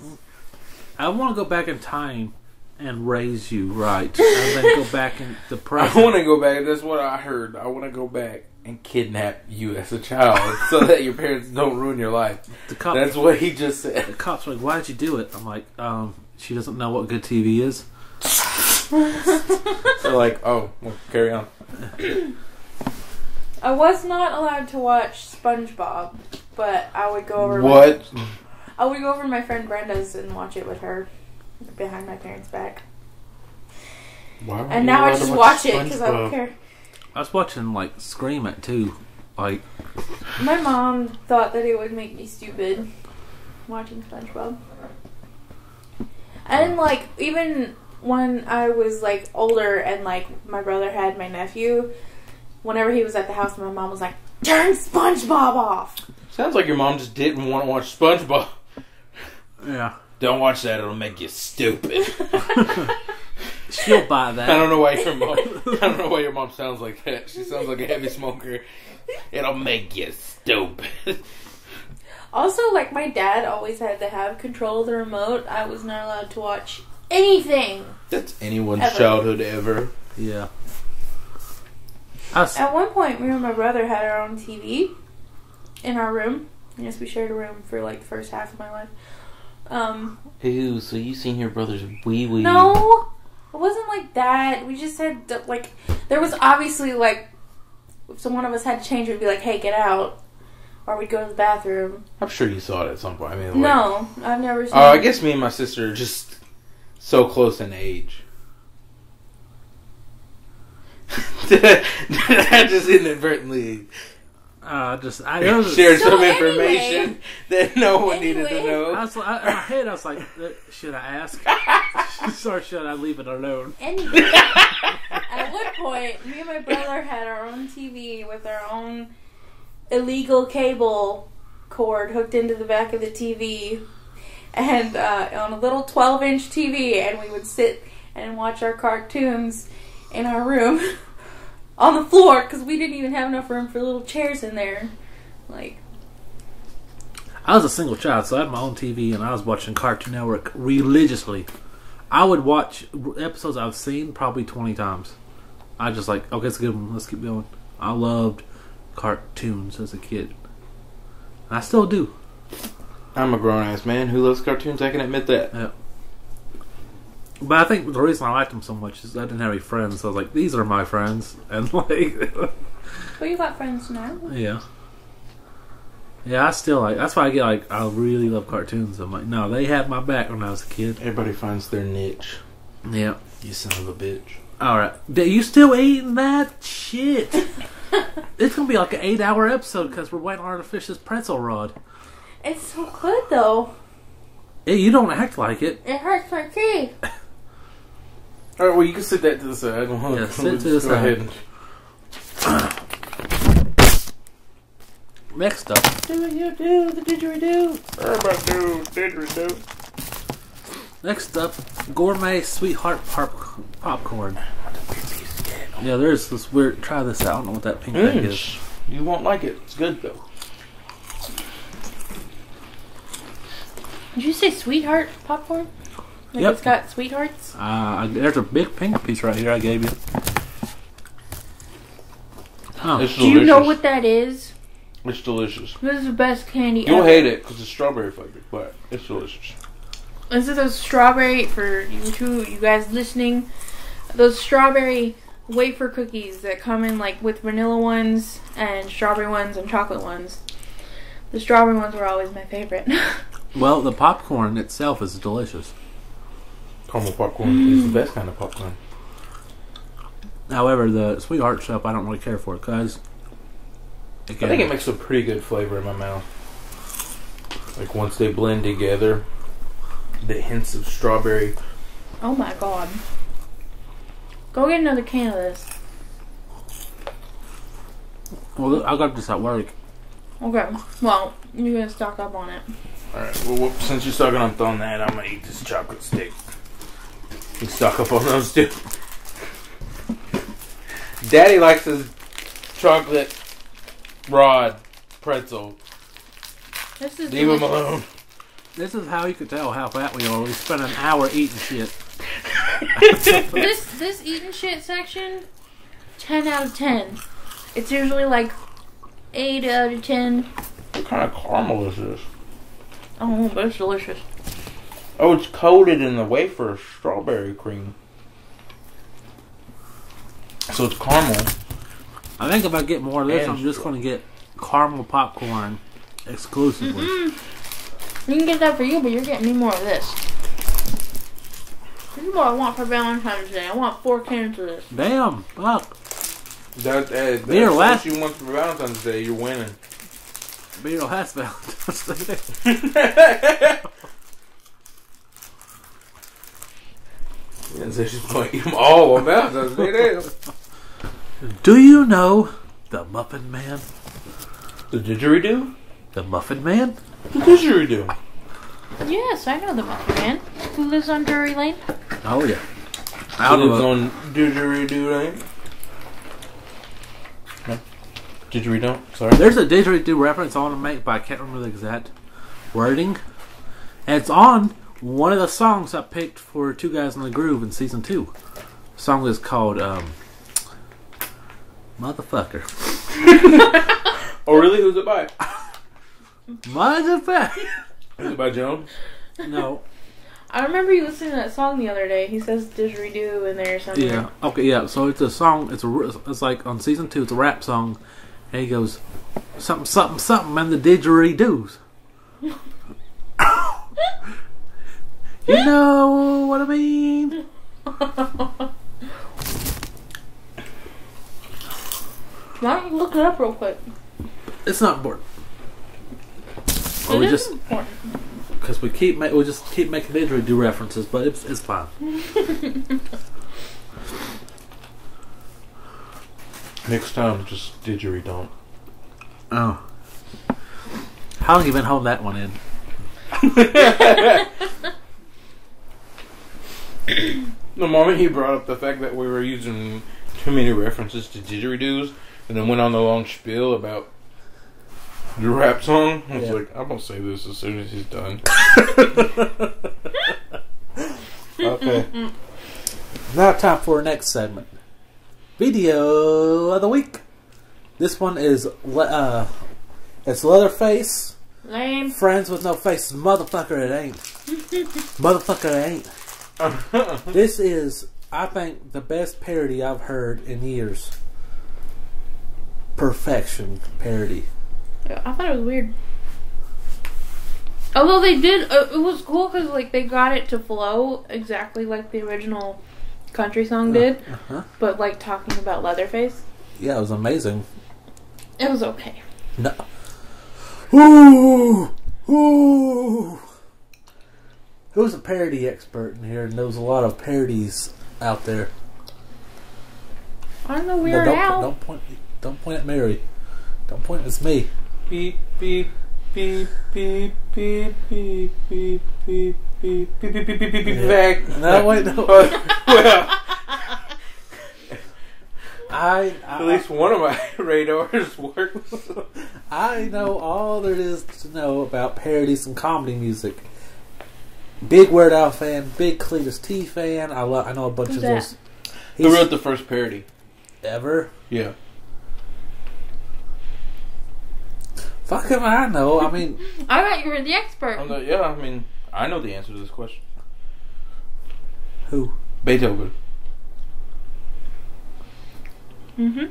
I want to go back in time and raise you right, and then go back in the I want to go back. That's what I heard. I want to go back and kidnap you as a child so that your parents don't ruin your life. the, cop, That's what he just said. the said. cops were like, "Why did you do it?" I'm like, um, "She doesn't know what good TV is." They're like, oh, well, carry on. I was not allowed to watch SpongeBob, but I would go over. What? I would go over to my friend Brenda's and watch it with her behind my parents' back. Why And now I just watch it because I don't care. I was watching like Scream it too, like My mom thought that it would make me stupid watching SpongeBob. And like even when I was like older and like my brother had my nephew, whenever he was at the house, my mom was like, "Turn SpongeBob off." Sounds like your mom just didn't want to watch SpongeBob. yeah. Don't watch that; it'll make you stupid. She'll buy that. I that. don't know why your mom. I don't know why your mom sounds like that. She sounds like a heavy smoker. It'll make you stupid. Also, like my dad always had to have control of the remote. I was not allowed to watch anything. That's anyone's Ever. childhood ever. Yeah. I s- At one point, me and my brother had our own TV in our room. Yes, we shared a room for like the first half of my life. Um, Ew, so you seen your brother's wee wee? no, it wasn't like that. We just had like there was obviously like if one of us had to change, we'd be like, "Hey, get out," or we'd go to the bathroom. I'm sure you saw it at some point. I mean, like, No, I've never seen. Oh, I guess me and my sister are just so close in age. did, I, did I just inadvertently Uh, just I, it was, Shared So some anyway- information that no one needed to Anyway. I know. was I, in my head, I was like, uh, should I ask, or should I leave it alone? Anyway, at one point, me and my brother had our own TV with our own illegal cable cord hooked into the back of the TV, and uh, on a little 12 inch TV, and we would sit and watch our cartoons in our room on the floor because we didn't even have enough room for little chairs in there. Like, I was a single child, so I had my own TV, and I was watching Cartoon Network religiously. I would watch episodes I've seen probably twenty times. I just like, okay, it's a good one. Let's keep going. I loved cartoons as a kid. And I still do. I'm a grown ass man who loves cartoons. I can admit that. But I think the reason I liked them so much is I didn't have any friends. So I was like, these are my friends, and like, well, you got friends now. yeah, yeah. I still like. That's why I get like. I really love cartoons. I'm like, no, they had my back when I was a kid. Everybody finds their niche. Yeah. You son of a bitch. All right. You still eating that shit? it's gonna be like an eight-hour episode because we're waiting on her to fish pretzel rod. It's so good though. Hey, you don't act like it. It hurts my teeth. All right, well, you can sit that to the side. Yeah, sit Let's to the go side. ahead and- Next up, do you do the didgeridoo? Everybody do, didgeridoo. Next up, gourmet sweetheart pop- popcorn. Yeah, there's this weird. Try this out. I don't know what that pink thing is. Mm, you won't like it. It's good though. Did you say sweetheart popcorn? Like Yep. it's got sweethearts? Uh, there's a big pink piece right here. I gave you. Oh, It's Do you know what that is? It's delicious. This is the best candy You'll ever. hate it because it's strawberry flavored, but it's delicious. This is a strawberry for you two, you guys listening. Those strawberry wafer cookies that come in like with vanilla ones and strawberry ones and chocolate ones. The strawberry ones were always my favorite. well, the popcorn itself is delicious. Caramel popcorn is the best kind of popcorn. However, the sweetheart stuff I don't really care for because. I think it makes a pretty good flavor in my mouth. Like once they blend together, the hints of strawberry. oh my god. Go get another can of this. Well, I got this at work. Okay. Well, you're gonna stock up on it. All right. Well, since you're sucking on throwing that, I'm gonna eat this chocolate stick. You stock up on those too. Daddy likes his chocolate rod pretzel. This is Leave him alone. This is how you could tell how fat we are. We spent an hour eating shit. this this eating shit section, ten out of ten. It's usually like eight out of ten. What kind of caramel is this? Oh, but it's delicious. Oh, it's coated in the wafer strawberry cream. So it's caramel. I think if I get more of this, And I'm just going to get caramel popcorn exclusively. You can get that for you, but you're getting me more of this. This is what I want for Valentine's Day. I want four cans of this. Damn, fuck. That, uh, that's Beer what last- you want for Valentine's Day. You're winning. Beer last Valentine's Day. And so she's going to eat them all on Valentine's Day. Do you know the Muffin Man? The didgeridoo? The Muffin Man? The didgeridoo. Yes, I know the Muffin Man who lives on Drury Lane. Oh yeah. She Out of lives on didgeridoo lane. No? Didgeridoo? Sorry. there's a didgeridoo reference I want to make, but I can't remember the exact wording. And it's on one of the songs I picked for Two Guys in the Groove in season two. The song is called um, Motherfucker. Oh, really? Who's it by? Motherfucker. Is it by Jones? no. I remember you listening to that song the other day. He says didgeridoo in there or something. Yeah. Okay. Yeah. So it's a song. It's a. It's like on season two. It's a rap song, and he goes something, something, something, and the didgeridoos. you know what I mean? Why don't you look it up real quick? It's not important. Or we is just important. because we keep ma- we just keep making didgeridoo references, but it's it's fine. Next time, just didgeridoo. Oh, how long you been holding that one in? The moment he brought up the fact that we were using too many references to didgeridoos, and then went on the long spiel about the rap song, I was Yeah. like, I'm gonna say this as soon as he's done. okay. Now, time for our next segment. Video of the week. This one is le- uh, it's Leatherface, Lame. friends with no faces. Motherfucker, it ain't. Motherfucker, it ain't. This is, I think, the best parody I've heard in years. Perfection parody. I thought it was weird. Although they did, uh, it was cool because like they got it to flow exactly like the original country song did, Uh-huh. but like talking about Leatherface, Yeah, it was amazing. it was okay. No. Ooh, ooh. Who's a parody expert in here and knows a lot of parodies out there? I don't know No, don't, Al. don't point. Don't point at Mary. Don't point. It's me. beep beep beep beep beep beep beep beep beep beep beep beep beep beep beep Yeah. back. No, wait, no. well, I at I, least one of my radars works. I know all there is to know about parodies and comedy music. Big Weird Al fan, big Cletus T fan. I lo- I know a bunch Who's of that? those. Who wrote the first parody? ever? Yeah. Fuck him, I know. I mean, I thought you were the expert. I'm not, yeah, I mean, I know the answer to this question. who? Beethoven. mm-hmm.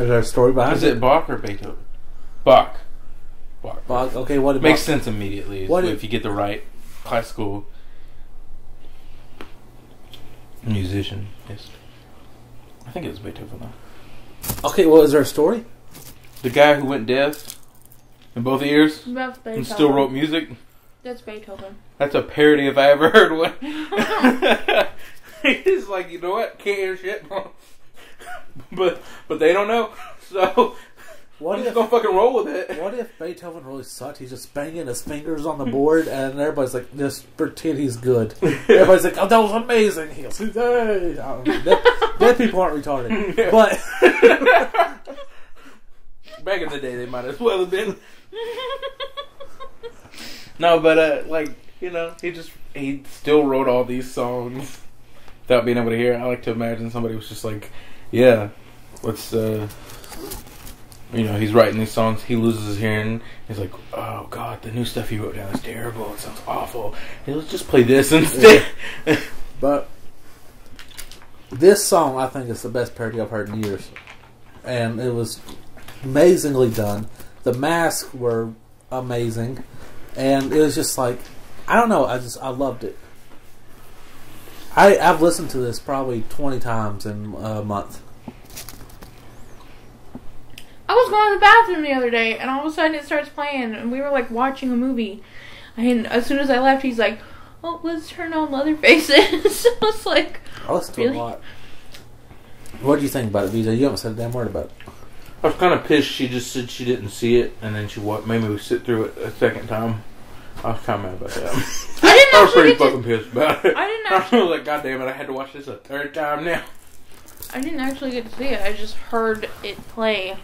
Is there a story behind Is it Bach or Beethoven? Bach. Bach. Bog- Okay, what about Makes sense immediately What if if- you get the right classical musician. Yes. I think it was Beethoven though. Okay, well, is there a story? The guy who went deaf in both ears That's Beethoven. and still wrote music. That's Beethoven. That's a parody if I ever heard one. He's like, you know what? Can't hear shit. but but they don't know. So What if gonna fucking roll with it. what if Beethoven really sucked? He's just banging his fingers on the board, and everybody's like, "Just pretend he's good." Everybody's like, "Oh, that was amazing." He goes, "Hey!" I don't know. Dead, dead people aren't retarded, Yeah. but Back in the day, they might as well have been. No, but uh, like you know, he just he still wrote all these songs without being able to hear. it. I like to imagine somebody was just like, "Yeah, what's uh." You know, he's writing these songs. He loses his hearing. He's like, "Oh God, the new stuff he wrote down is terrible. It sounds awful. Hey, let's just play this instead." but this song I think is the best parody I've heard in years, and it was amazingly done. The masks were amazing, and it was just like I don't know. I just I loved it. I I've listened to this probably twenty times in a month. I was going to the bathroom the other day, and all of a sudden it starts playing, and we were like watching a movie. And as soon as I left, he's like, "Oh, let's turn on Leatherfaces." so I was like, I listened to it Really? a lot. What do you think about it, VJ? You haven't said a damn word about it. I was kind of pissed. She just said she didn't see it, and then she wa- made me sit through it a second time. I was kind of mad about that. I didn't I was pretty get to, fucking pissed about it. I didn't Actually, I was like, God damn it! I had to watch this a third time now. I didn't actually get to see it. I just heard it play.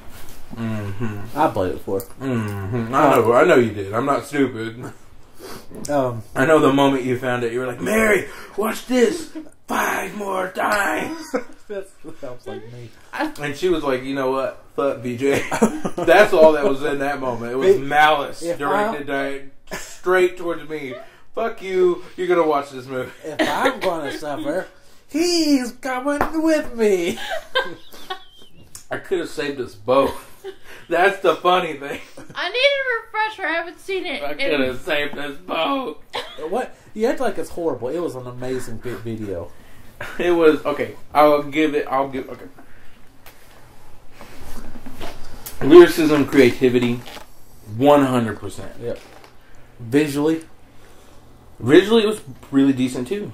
Mm-hmm. I played it for. Mm-hmm. I know. I know you did. I'm not stupid. Um, I know the moment you found it, you were like, Mary, watch this five more times. that sounds like me. And she was like, you know what? Fuck BJ. That's all that was in that moment. It was If- malice if directed di- straight towards me. Fuck you. You're gonna watch this movie. If I'm gonna suffer, he's coming with me. I could have saved us both. That's the funny thing. I need a refresher. I haven't seen it. I could have saved this boat. What? You act like it's horrible. It was an amazing vi- video. It was okay. I'll give it. I'll give. Okay. Lyricism, creativity, one hundred percent. Yep. Visually, Visually, it was really decent too.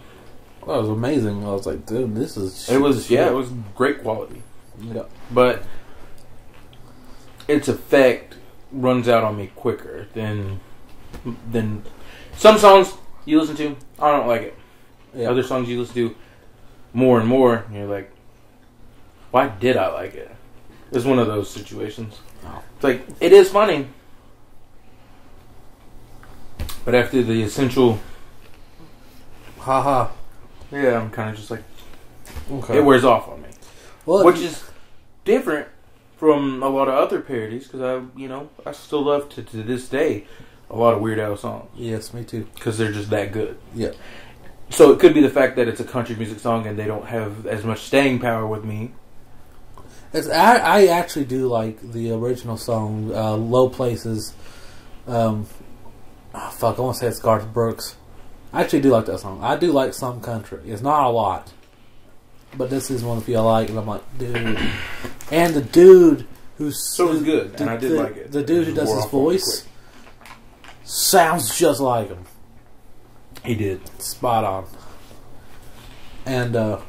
that was amazing. I was like, dude, this is. It was shit. yeah, it was great quality. Yeah. but its effect runs out on me quicker than than some songs you listen to. I don't like it. Yeah. Other songs you listen to more and more, and you're like, why did I like it? It's one of those situations. Oh. It's like it is funny, but after the essential, Haha. yeah, I'm kind of just like Okay. it wears off on me. well, which is different from a lot of other parodies because I, you know, I still love to to this day a lot of Weird Al songs yes, me too. because they're just that good. Yeah. So it could be the fact that it's a country music song and they don't have as much staying power with me. It's, I, I actually do like the original song, uh, "Low Places." Um, oh, fuck, I want to say it's Garth Brooks. I actually do like that song. I do like some country. It's not a lot, but this is one if you like. And I'm like, dude, and the dude who's So it was good, the, and I did the- like it. The dude who does his off on me voice sounds just like him. He did. Spot on. And uh,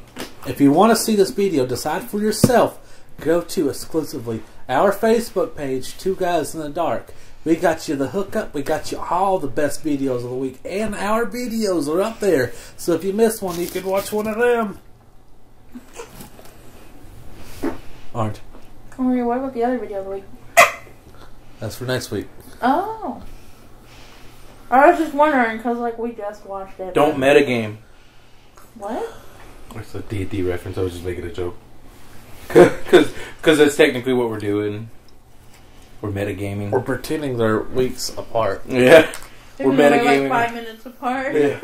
if you want to see this video, decide for yourself. Go to exclusively our Facebook page, Two Guys in the Dark. We got you the hookup. We got you all the best videos of the week, and our videos are up there. So if you miss one, you can watch one of them. Aren't? Oh, what about the other video of the week? That's for next week. Oh. I was just wondering because like we just watched it. Don't metagame. What? It's a D&D reference. I was just making a joke. Because that's technically what we're doing. We're metagaming. We're pretending they're weeks apart. Yeah. We're Even though they're, metagaming. like five minutes apart. Yeah.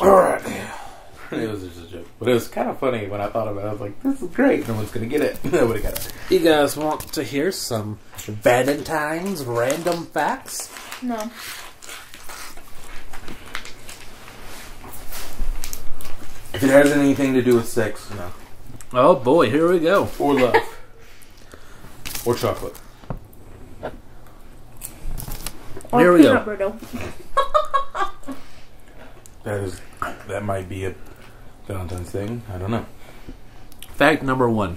All right. It was just a joke. But it was kind of funny when I thought about it. I was like, this is great. No one's going to get it. Nobody got it. You guys want to hear some Valentine's random facts? No. If it has anything to do with sex, no. Oh boy, here we go. Or love. or chocolate. Or Here we go. That is, that might be a Valentine's thing. I don't know. Fact number one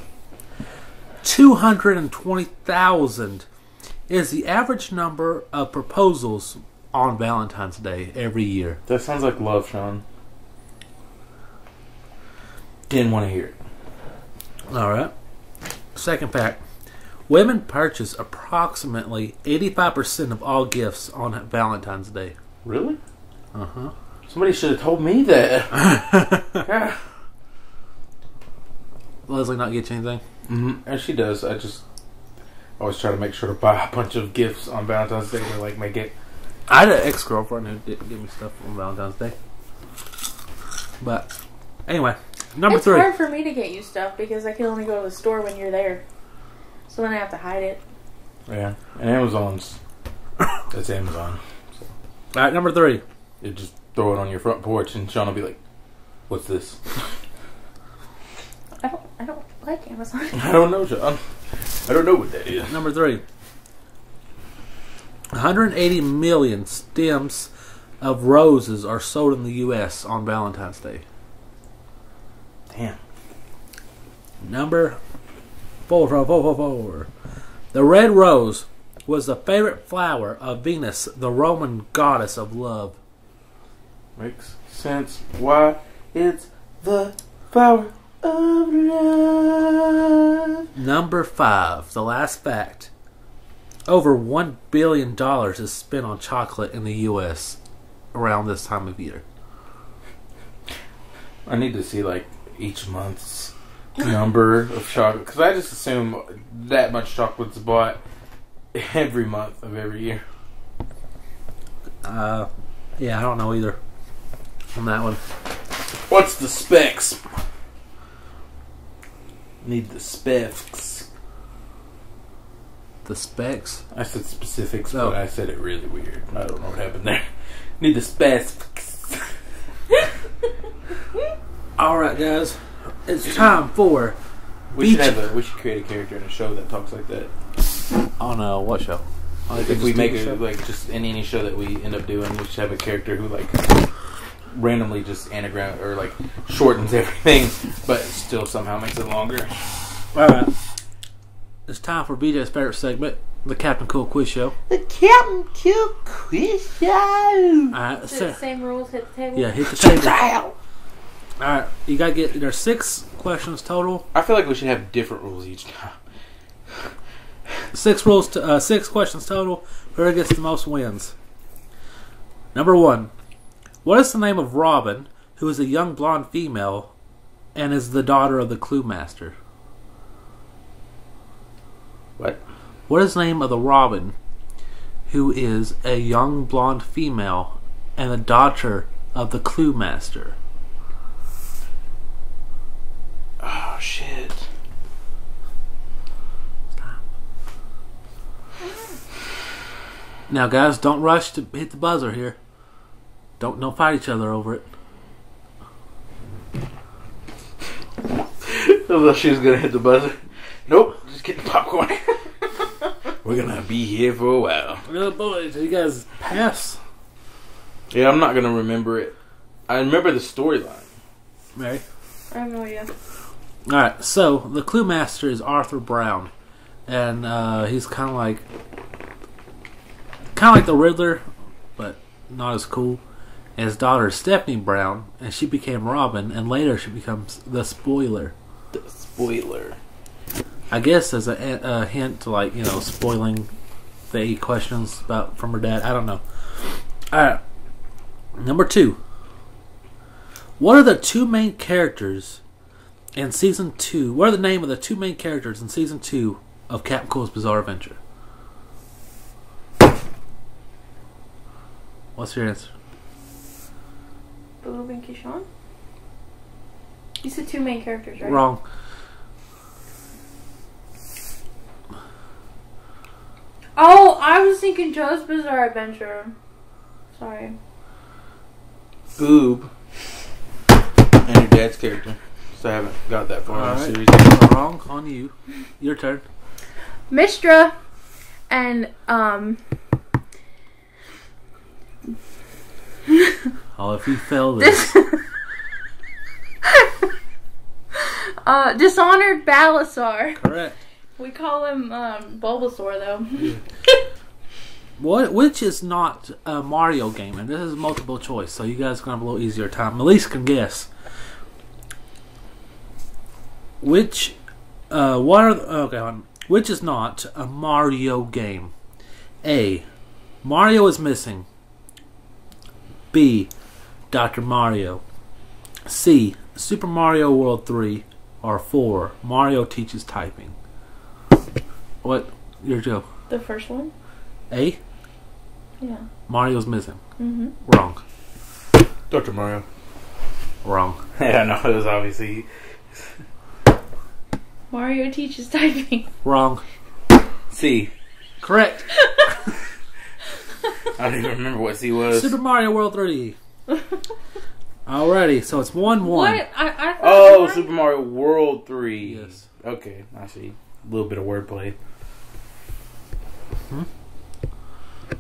220,000 is the average number of proposals on Valentine's Day every year. That sounds like love, Sean. Didn't want to hear it. All right. Second fact women purchase approximately 85% of all gifts on Valentine's Day. Really? Uh huh. Somebody should have told me that. yeah. Leslie, not get you anything? Mm-hmm. And she does. I just always try to make sure to buy a bunch of gifts on Valentine's Day to like make it. I had an ex girlfriend who did give me stuff on Valentine's Day. But anyway, number it's three. hard for me to get you stuff because I can only go to the store when you're there. So then I have to hide it. Yeah. And Amazon's. That's Amazon. All right, number three. You just throw it on your front porch, and Sean will be like, "What's this?" I don't. I don't like Amazon. I don't know, Sean. I don't know what that is. Number three. 180 million stems of roses are sold in the U.S. on Valentine's Day. Damn. Number four, four, four, four, four. The red rose was the favorite flower of Venus, the Roman goddess of love. Makes sense. Why? It's the flower of love. Number five, the last fact. Over one billion dollars is spent on chocolate in the U.S. around this time of year. I need to see like each month's number of chocolate because I just assume that much chocolate's bought every month of every year. Uh, yeah, I don't know either on that one. What's the specs? Need the specs. The specs. I said specifics, Oh. but I said it really weird. I don't know what happened there. Need the specs. All right, guys, it's time for We should have a. We should create a character in a show that talks like that. Oh no, what show? They If we make it show? like just in any show that we end up doing, we should have a character who like randomly just anagram or like shortens everything, but still somehow makes it longer. All right. It's time for BJ's favorite segment, the Captain Cool Quiz Show. The Captain Cool Quiz Show. All right, Is so, the same rules hit the table? yeah, hit the table. Trial. All right, you gotta get there's six questions total. I feel like we should have different rules each time. Six rules, to, uh, six questions total. Whoever gets the most wins. Number one, what is the name of Robin, who is a young blonde female, and is the daughter of the Clue Master? What? What is the name of the Robin, who is a young blonde female, and the daughter of the Clue Master? Oh shit! Stop. Now, guys, don't rush to hit the buzzer here. Don't don't fight each other over it. I thought she was gonna hit the buzzer. Nope, just getting popcorn. We're gonna be here for a while. Oh boy, you guys pass, Yeah, I'm not gonna remember it. I remember the storyline. Mary. I have no idea. All right, so the Clue Master is Arthur Brown, and uh, he's kind of like, kind of like the Riddler, but not as cool. And his daughter Stephanie Brown, and she became Robin, and later she becomes the Spoiler. The spoiler. I guess as a, a hint to like you know spoiling the questions about from her dad. I don't know. All right, number two. What are the two main characters in season two? What are the name of the two main characters in season two of Captain Cool's Bizarre Adventure? What's your answer? Boob and Kishon? You said two main characters, right? Wrong. Oh, I was thinking Joe's Bizarre Adventure. Sorry. Boob. And your dad's character. So I haven't got that far in the Alright. series. Wrong on you. Your turn. Mistra and, um, Oh, if you fail this, uh, Dishonored Balasar. correct. We call him, um, Bulbasaur, though. What, which is not a Mario game, and this is multiple choice, so you guys are gonna have a little easier time. Elise can guess. Which, uh, what are the, okay? hold on. Which is not a Mario game? A. Mario is missing. B. Doctor Mario. C. Super Mario World Three. Or four. Mario teaches typing. What? Your Joe. the first one? A. Yeah. Mario's missing. Mm-hmm. Wrong. Dr. Mario. Wrong. Yeah, no, it was obviously. Mario teaches typing. Wrong. C. Correct. I don't even remember what C was. Super Mario World 3. Alrighty, so it's 1 1. What? I, I thought Oh, mine- Super Mario World 3. Yes. Okay, I see. A little bit of wordplay. Hmm?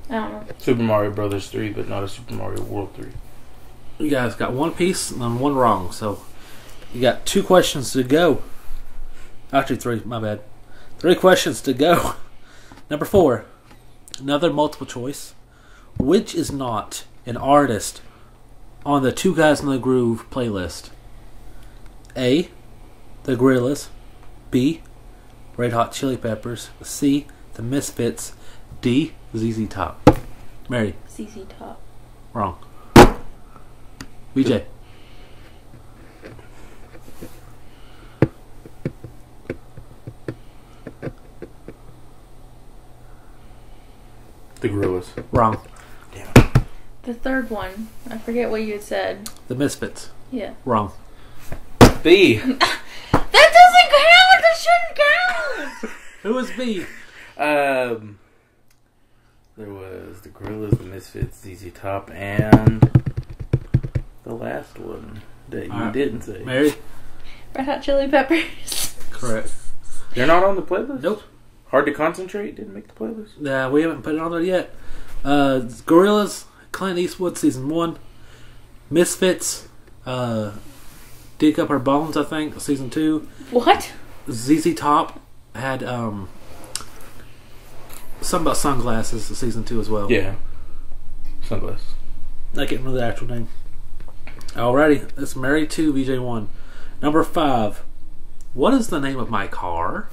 I don't know. Super Mario Brothers 3, but not a Super Mario World 3. You guys got one piece and one wrong, so you got two questions to go. Actually, three, my bad. Three questions to go. Number four, another multiple choice. Which is not an artist on the Two Guys in the Groove playlist? A. The Gorillaz. B. Red Hot Chili Peppers. C. The Misfits. D. ZZ Top. Mary, ZZ Top. wrong. BJ. The Gorillaz. Wrong. The third one. I forget what you had said. The Misfits. Yeah. Wrong. B. That doesn't count! That shouldn't count! Who was B? Um, there was the Gorillaz, the Misfits, ZZ Top, and the last one that you Alright. didn't say. Mary? Red Hot Chili Peppers. Correct. They're not on the playlist. Nope. Hard to concentrate. Didn't make the playlist. Yeah, we haven't put it on there yet. Uh, Gorillaz, Clint Eastwood, season one. Misfits, uh, Dig Up Our Bones, I think, season two. What? ZZ Top had um, something about sunglasses, season two as well. Yeah. Sunglasses. I can't remember the actual name. Alrighty, it's Married to VJ1. Number five. What is the name of my car?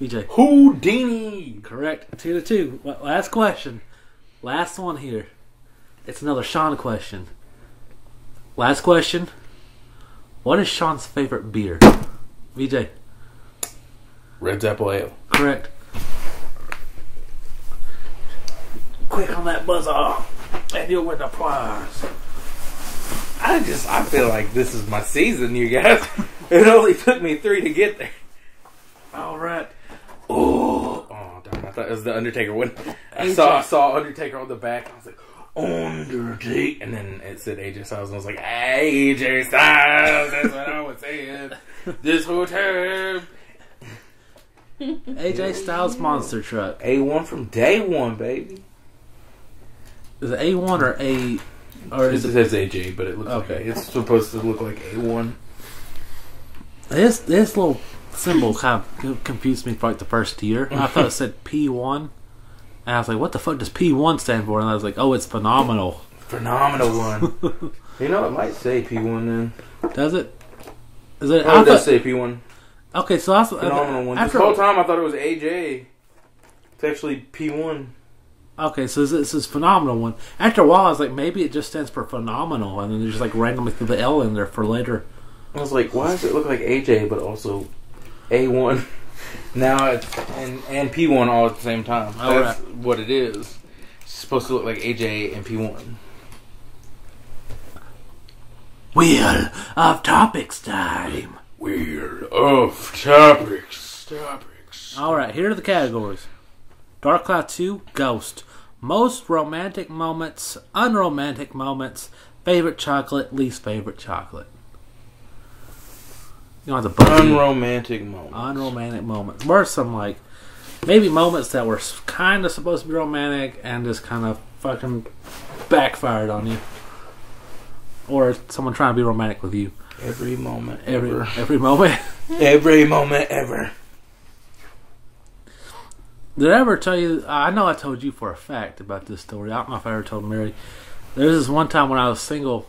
VJ. Houdini. Correct. Two to two. Last question. Last one here. It's another Sean question. Last question. What is Sean's favorite beer? VJ. Red's Apple Ale. Correct. Quick on that buzzer, and you'll win the prize. I just I feel like this is my season, you guys. It only took me three to get there. All right. Oh, oh darn! I thought it was the Undertaker one. I saw I saw Undertaker on the back. I was like, Undertaker, and then it said AJ Styles, and I was like, AJ Styles. That's what I was saying. This whole time. AJ Styles monster truck. A one from day one, baby. Is it A one or A, or It is it says AJ, but it looks Okay. like it's supposed to look like A one. this? This little symbol kind of confused me for like the first year. I thought it said P one, and I was like, "What the fuck does P one stand for?" And I was like, "Oh, it's phenomenal." Phenomenal one. you know, it might say P one then. Does it? Is it? Oh, I it does say P one. okay, so that's Phenomenal one. This whole time I thought it was AJ. It's actually P one. Okay, so this, this is phenomenal one. After a while, I was like, maybe it just stands for phenomenal, and then they just like randomly threw the L in there for later. I was like, why does it look like AJ but also A1? Now it's and and P1 all at the same time. Oh, That's what it is. It's supposed to look like AJ and P1. Wheel of topics time. Weird off topics. Topics. All right, here are the categories: Dark Cloud Two, Ghost, most romantic moments, unromantic moments, favorite chocolate, least favorite chocolate. You know the buggy, Unromantic moments. unromantic moments. Were some like maybe moments that were kind of supposed to be romantic and just kind of fucking backfired on you, or someone trying to be romantic with you Every moment every ever. every moment. Every moment ever. Did I ever tell you? I know I told you for a fact about this story. I don't know if I ever told Mary. There was this one time when I was single,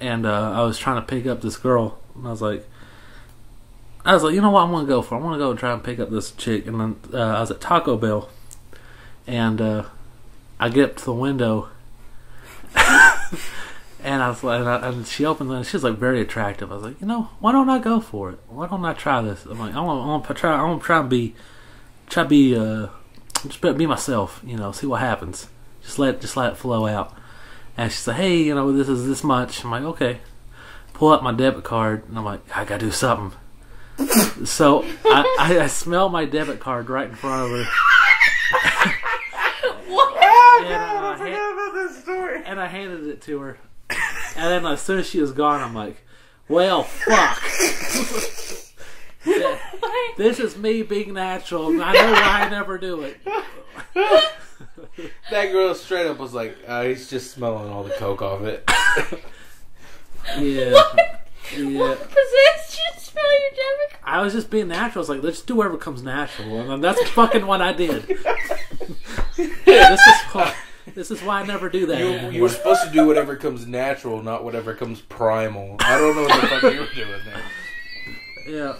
and uh, I was trying to pick up this girl, and I was like, I was like, you know what? I'm gonna go for. I'm gonna go and try and pick up this chick. And then uh, I was at Taco Bell, and uh, I get up to the window, and I was like, and, I, and she opens and she's like very attractive. I was like, you know, why don't I go for it? Why don't I try this? I'm like, I want, I want to try. I want to try and be try to be uh just be- myself, you know, see what happens. Just let just let it flow out. And she said, Hey, you know, this is this much. I'm like, okay. Pull out my debit card and I'm like, I gotta do something. So I, I, I smell my debit card right in front of her What? and, uh, I hand- about this story. and I handed it to her. And then as soon as she was gone, I'm like, Well, fuck. this is me being natural. I know why I never do it. That girl straight up was like, uh, he's just smelling all the coke off it. Yeah. Yeah. What possessed you to smell your debit card? I was just being natural. I was like, let's do whatever comes natural, and then that's fucking what I did. this is why. This is why I never do that. You, anymore. you were supposed to do whatever comes natural, not whatever comes primal. I don't know what the fuck you were doing there.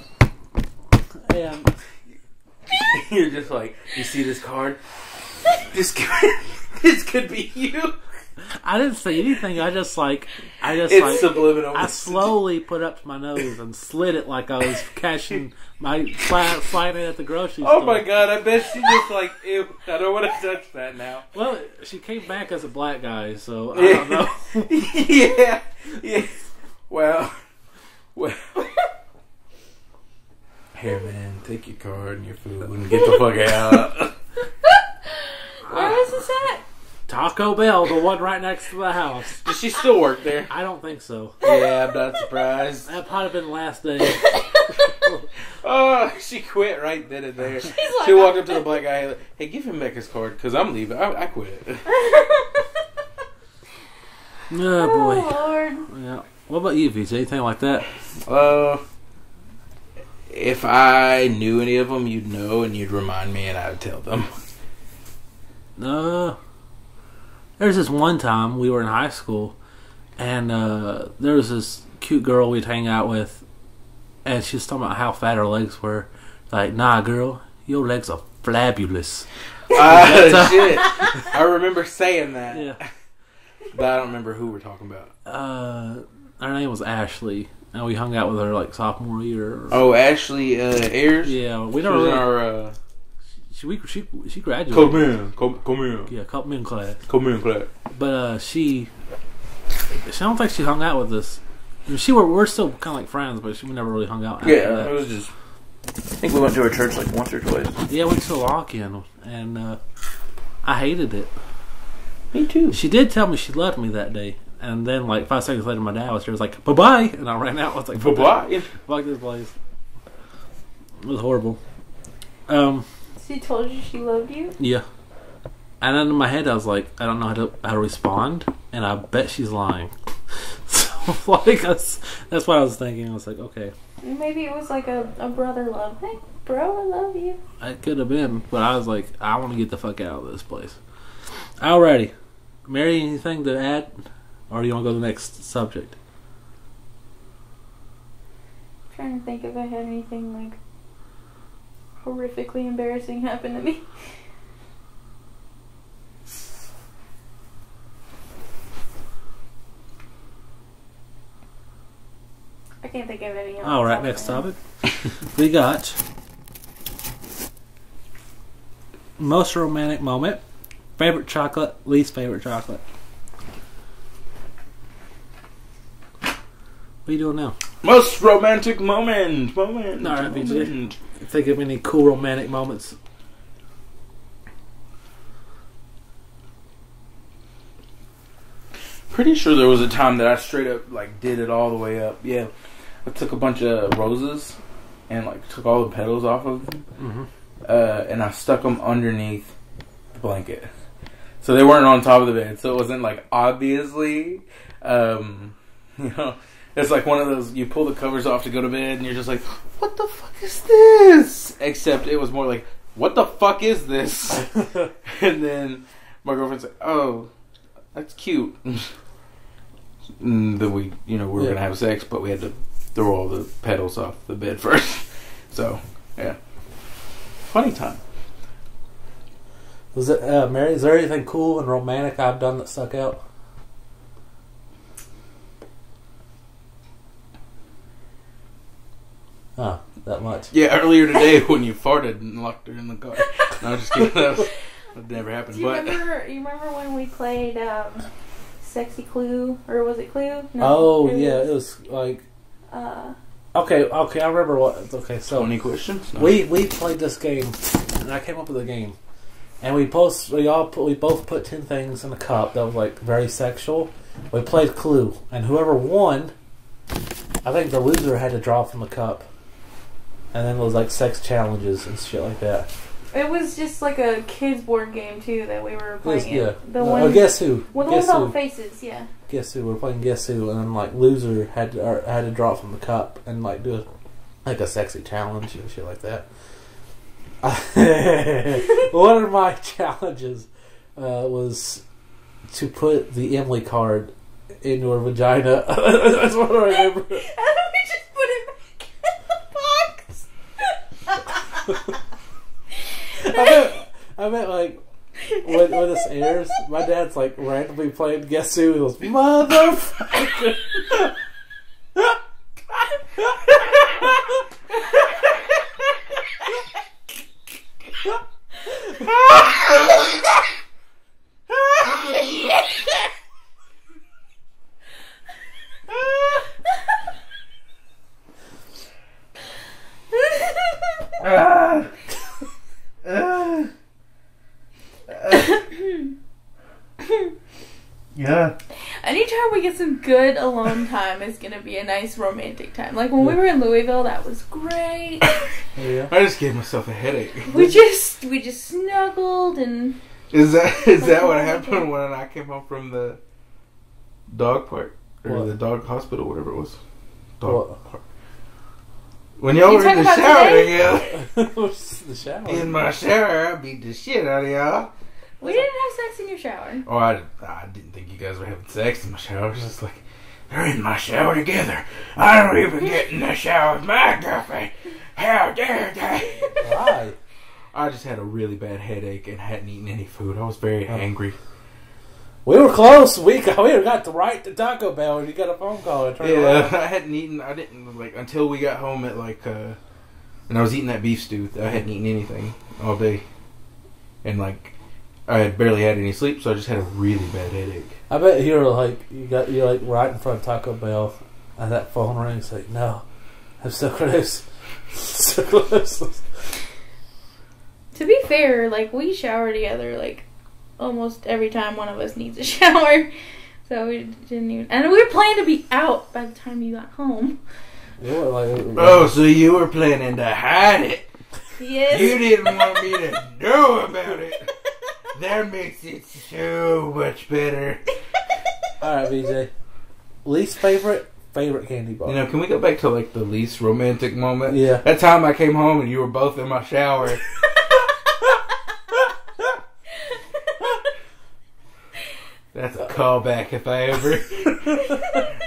yeah. And You're just like, you see this card? This could, this could be you. I didn't say anything. I just like, I just It's like, subliminal. I slowly put up to my nose and slid it like I was cashing my slide, sliding it at the grocery store. Oh my god! I bet she just like, ew. I don't want to touch that now. Well, she came back as a black guy, so I don't know. yeah, yeah. Well, well. Here, man, take your card and your food and get the fuck out. Where was this at? Taco Bell, the one right next to the house. Does she still work there? I don't think so. Yeah, I'm not surprised. That probably been the last day. Oh, she quit right then and there. like, she walked up to the black guy. like, Hey, give him back his card because I'm leaving. I, I quit. Oh oh boy. Lord. Yeah. What about you, VJ? Anything like that? Uh, if I knew any of them, you'd know and you'd remind me, and I would tell them. Uh, there's this one time we were in high school, and uh, there was this cute girl we'd hang out with, and she was talking about how fat her legs were. Like, nah, girl, your legs are flabulous. Ah, shit. I remember saying that, Yeah. but I don't remember who we're talking about. Uh, her name was Ashley, and we hung out with her like sophomore year. Oh, Ashley uh, Ayers. Yeah, we She don't in really. our. Uh, she, we, she she graduated. come in, come, come in, Yeah, couple in class. come in, class. But uh, she, she I don't think she hung out with us. I mean, She were we're still kind of like friends, but she we never really hung out. After Yeah, that. it was just. I think we went to her church like once or twice. yeah, we went to lock-in, and uh, I hated it. Me too. She did tell me she loved me that day, and then like five seconds later, my dad was here. Was like, "Bye bye," and I ran out. I was like, But why? Fuck this place." It was horrible. Um. She told you she loved you? Yeah. And then in my head, I was like, I don't know how to how to respond, and I bet she's lying. so like that's that's what I was thinking. I was like, okay, Maybe it was like a, a brother love. Hey, bro, I love you. it could have been, but I was like, I want to get the fuck out of this place. Alrighty, Mary, anything to add, or do you want to go to the next subject? trying to think if I had anything like horrifically embarrassing happened to me. I can't think of any. off All right, next topic. we got most romantic moment, favorite chocolate, least favorite chocolate. What are you doing now? Most romantic moment. Moment. All right, BJ. moment. Think of any cool romantic moments. Pretty sure there was a time that I straight up like did it all the way up. Yeah, I took a bunch of roses and like took all the petals off of them, Mm-hmm. uh, and I stuck them underneath the blanket, so they weren't on top of the bed. So it wasn't like obviously, um, you know, it's like one of those you pull the covers off to go to bed, and you're just like, what the fuck is this? Except it was more like, what the fuck is this? and then my girlfriend's like, oh, that's cute. And then we, you know, we were Yeah. gonna have sex, but we had to throw all the petals off the bed first. so, yeah, funny time. Was it uh, Mary? Is there anything cool and romantic I've done that stuck out? Oh, that much. Yeah, earlier today when you farted and locked her in the car. No, I'm just kidding. That, was, that never happened. Do you But remember? You remember when we played um, Sexy Clue, or was it Clue? oh it yeah, was, it was like Uh, okay, okay. I remember what. Okay, so any questions? No. we we played this game, and I came up with a game, and we both we all put, we both put ten things in a cup that was like very sexual. We played Clue, and whoever won, I think the loser had to draw from the cup, and then was like sex challenges and shit like that. it was just like a kids board game too that we were playing. yeah. The Uh, one. oh, guess who? well, the guess one who? with faces. Yeah. Guess who? We're playing Guess Who, and then like loser had to or, had to draw from the cup and like do a, like a sexy challenge and shit like that. One of my challenges uh, was to put the Emily card into her vagina. That's what I remember. and then we just put it back in the box. I meant, I meant like when, when this airs, my dad's like randomly playing Guess Who. He goes, motherfucker. Ah. Ah. Ah. yeah. Anytime we get some good alone time is gonna be a nice romantic time. Like when we were in Louisville, that was great. Yeah. I just gave myself a headache. we just we just snuggled and Is that is that what happened when I came home from the dog park or What? the dog hospital, whatever it was? Dog What? park. When y'all You were in the shower today? together, the shower. in my shower, I beat the shit out of y'all. we didn't have sex in your shower. Oh, I, I didn't think you guys were having sex in my shower. I was just like, they're in my shower together. I don't even get in the shower with my girlfriend. How dare they? Why? I just had a really bad headache and hadn't eaten any food. I was very Oh. angry. We were close. We got, we got to right to Taco Bell and you got a phone call and Yeah, around. I hadn't eaten. I didn't like until we got home at like, uh, and I was eating that beef stew. I hadn't eaten anything all day, and like, I had barely had any sleep, so I just had a really bad headache. I bet you're like you got you're like right in front of Taco Bell and that phone rings like no. I'm so close. so close. To be fair, like we shower together like almost every time one of us needs a shower. So we didn't even and we were planning to be out by the time you got home. You were like Oh, so you were planning to hide it? Yes. You didn't want me to know about it. That makes it so much better. All right, BJ. Least favorite favorite candy bar. You know, can we go back to like the least romantic moment? Yeah. That time I came home and you were both in my shower. That's a callback if I ever.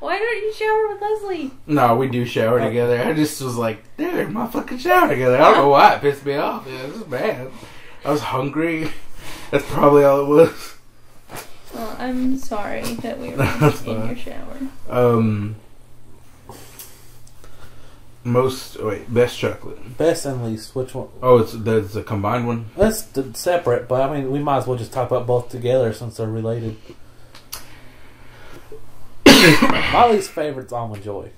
Why don't you shower with Leslie? No, we do shower together. I just was like, they're my fucking shower together. I don't know why it pissed me off. Yeah, this is bad. I was hungry. That's probably all it was. Well, I'm sorry that we were in your shower. Um, most wait, best chocolate. Best and least. Which one? Oh, it's that's a combined one. That's d- separate, but I mean we might as well just talk about both together since they're related. My least favorite's almond joy.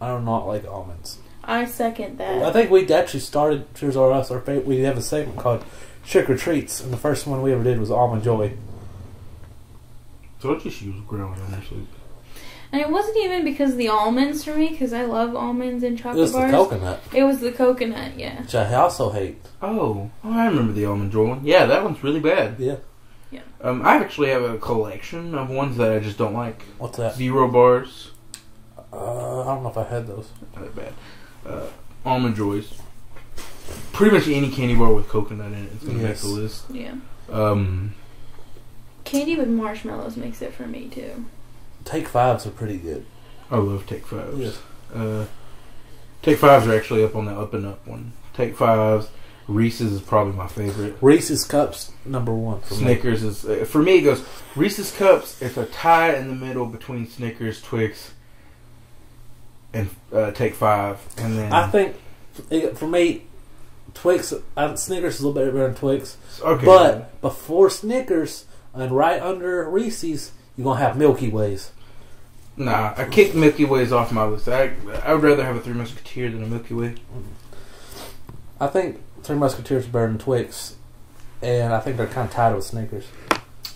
I do not like almonds. I second that. I think we actually started Fears R Us. Our favorite, we have a segment called Trick or Treats, and the first one we ever did was almond joy. So what just use growing honestly. And it wasn't even because of the almonds for me, because I love almonds and chocolate bars. It chocolate was the coconut, It was the coconut, yeah. which I also hate. Oh, oh, I remember the almond joy one. Yeah, that one's really bad. Yeah, Um, I actually have a collection of ones that I just don't like. what's that? Zero bars, Uh, I don't know if I had those. not that bad. Uh, almond joys. Pretty much any candy bar with coconut in it is gonna Yes. make the list. Yeah. Um, Candy with marshmallows makes it for me, too. Take fives are pretty good. I love Take Fives. Uh, Take Fives are actually up on the up and up one. Take Fives, Reese's is probably my favorite. Reese's cups number one for me. Snickers is uh, for me. It goes Reese's cups. It's a tie in the middle between Snickers, Twix, and uh, Take Five, and then I think it- for me, Twix, uh, Snickers is a little bit better than Twix. okay, But before Snickers and right under Reese's, you're gonna have Milky Ways. Nah, I kicked Milky Ways off my list. I I would rather have a Three Musketeer than a Milky Way. I think Three Musketeers are better than Twix, and I think they're kind of tied with Snickers.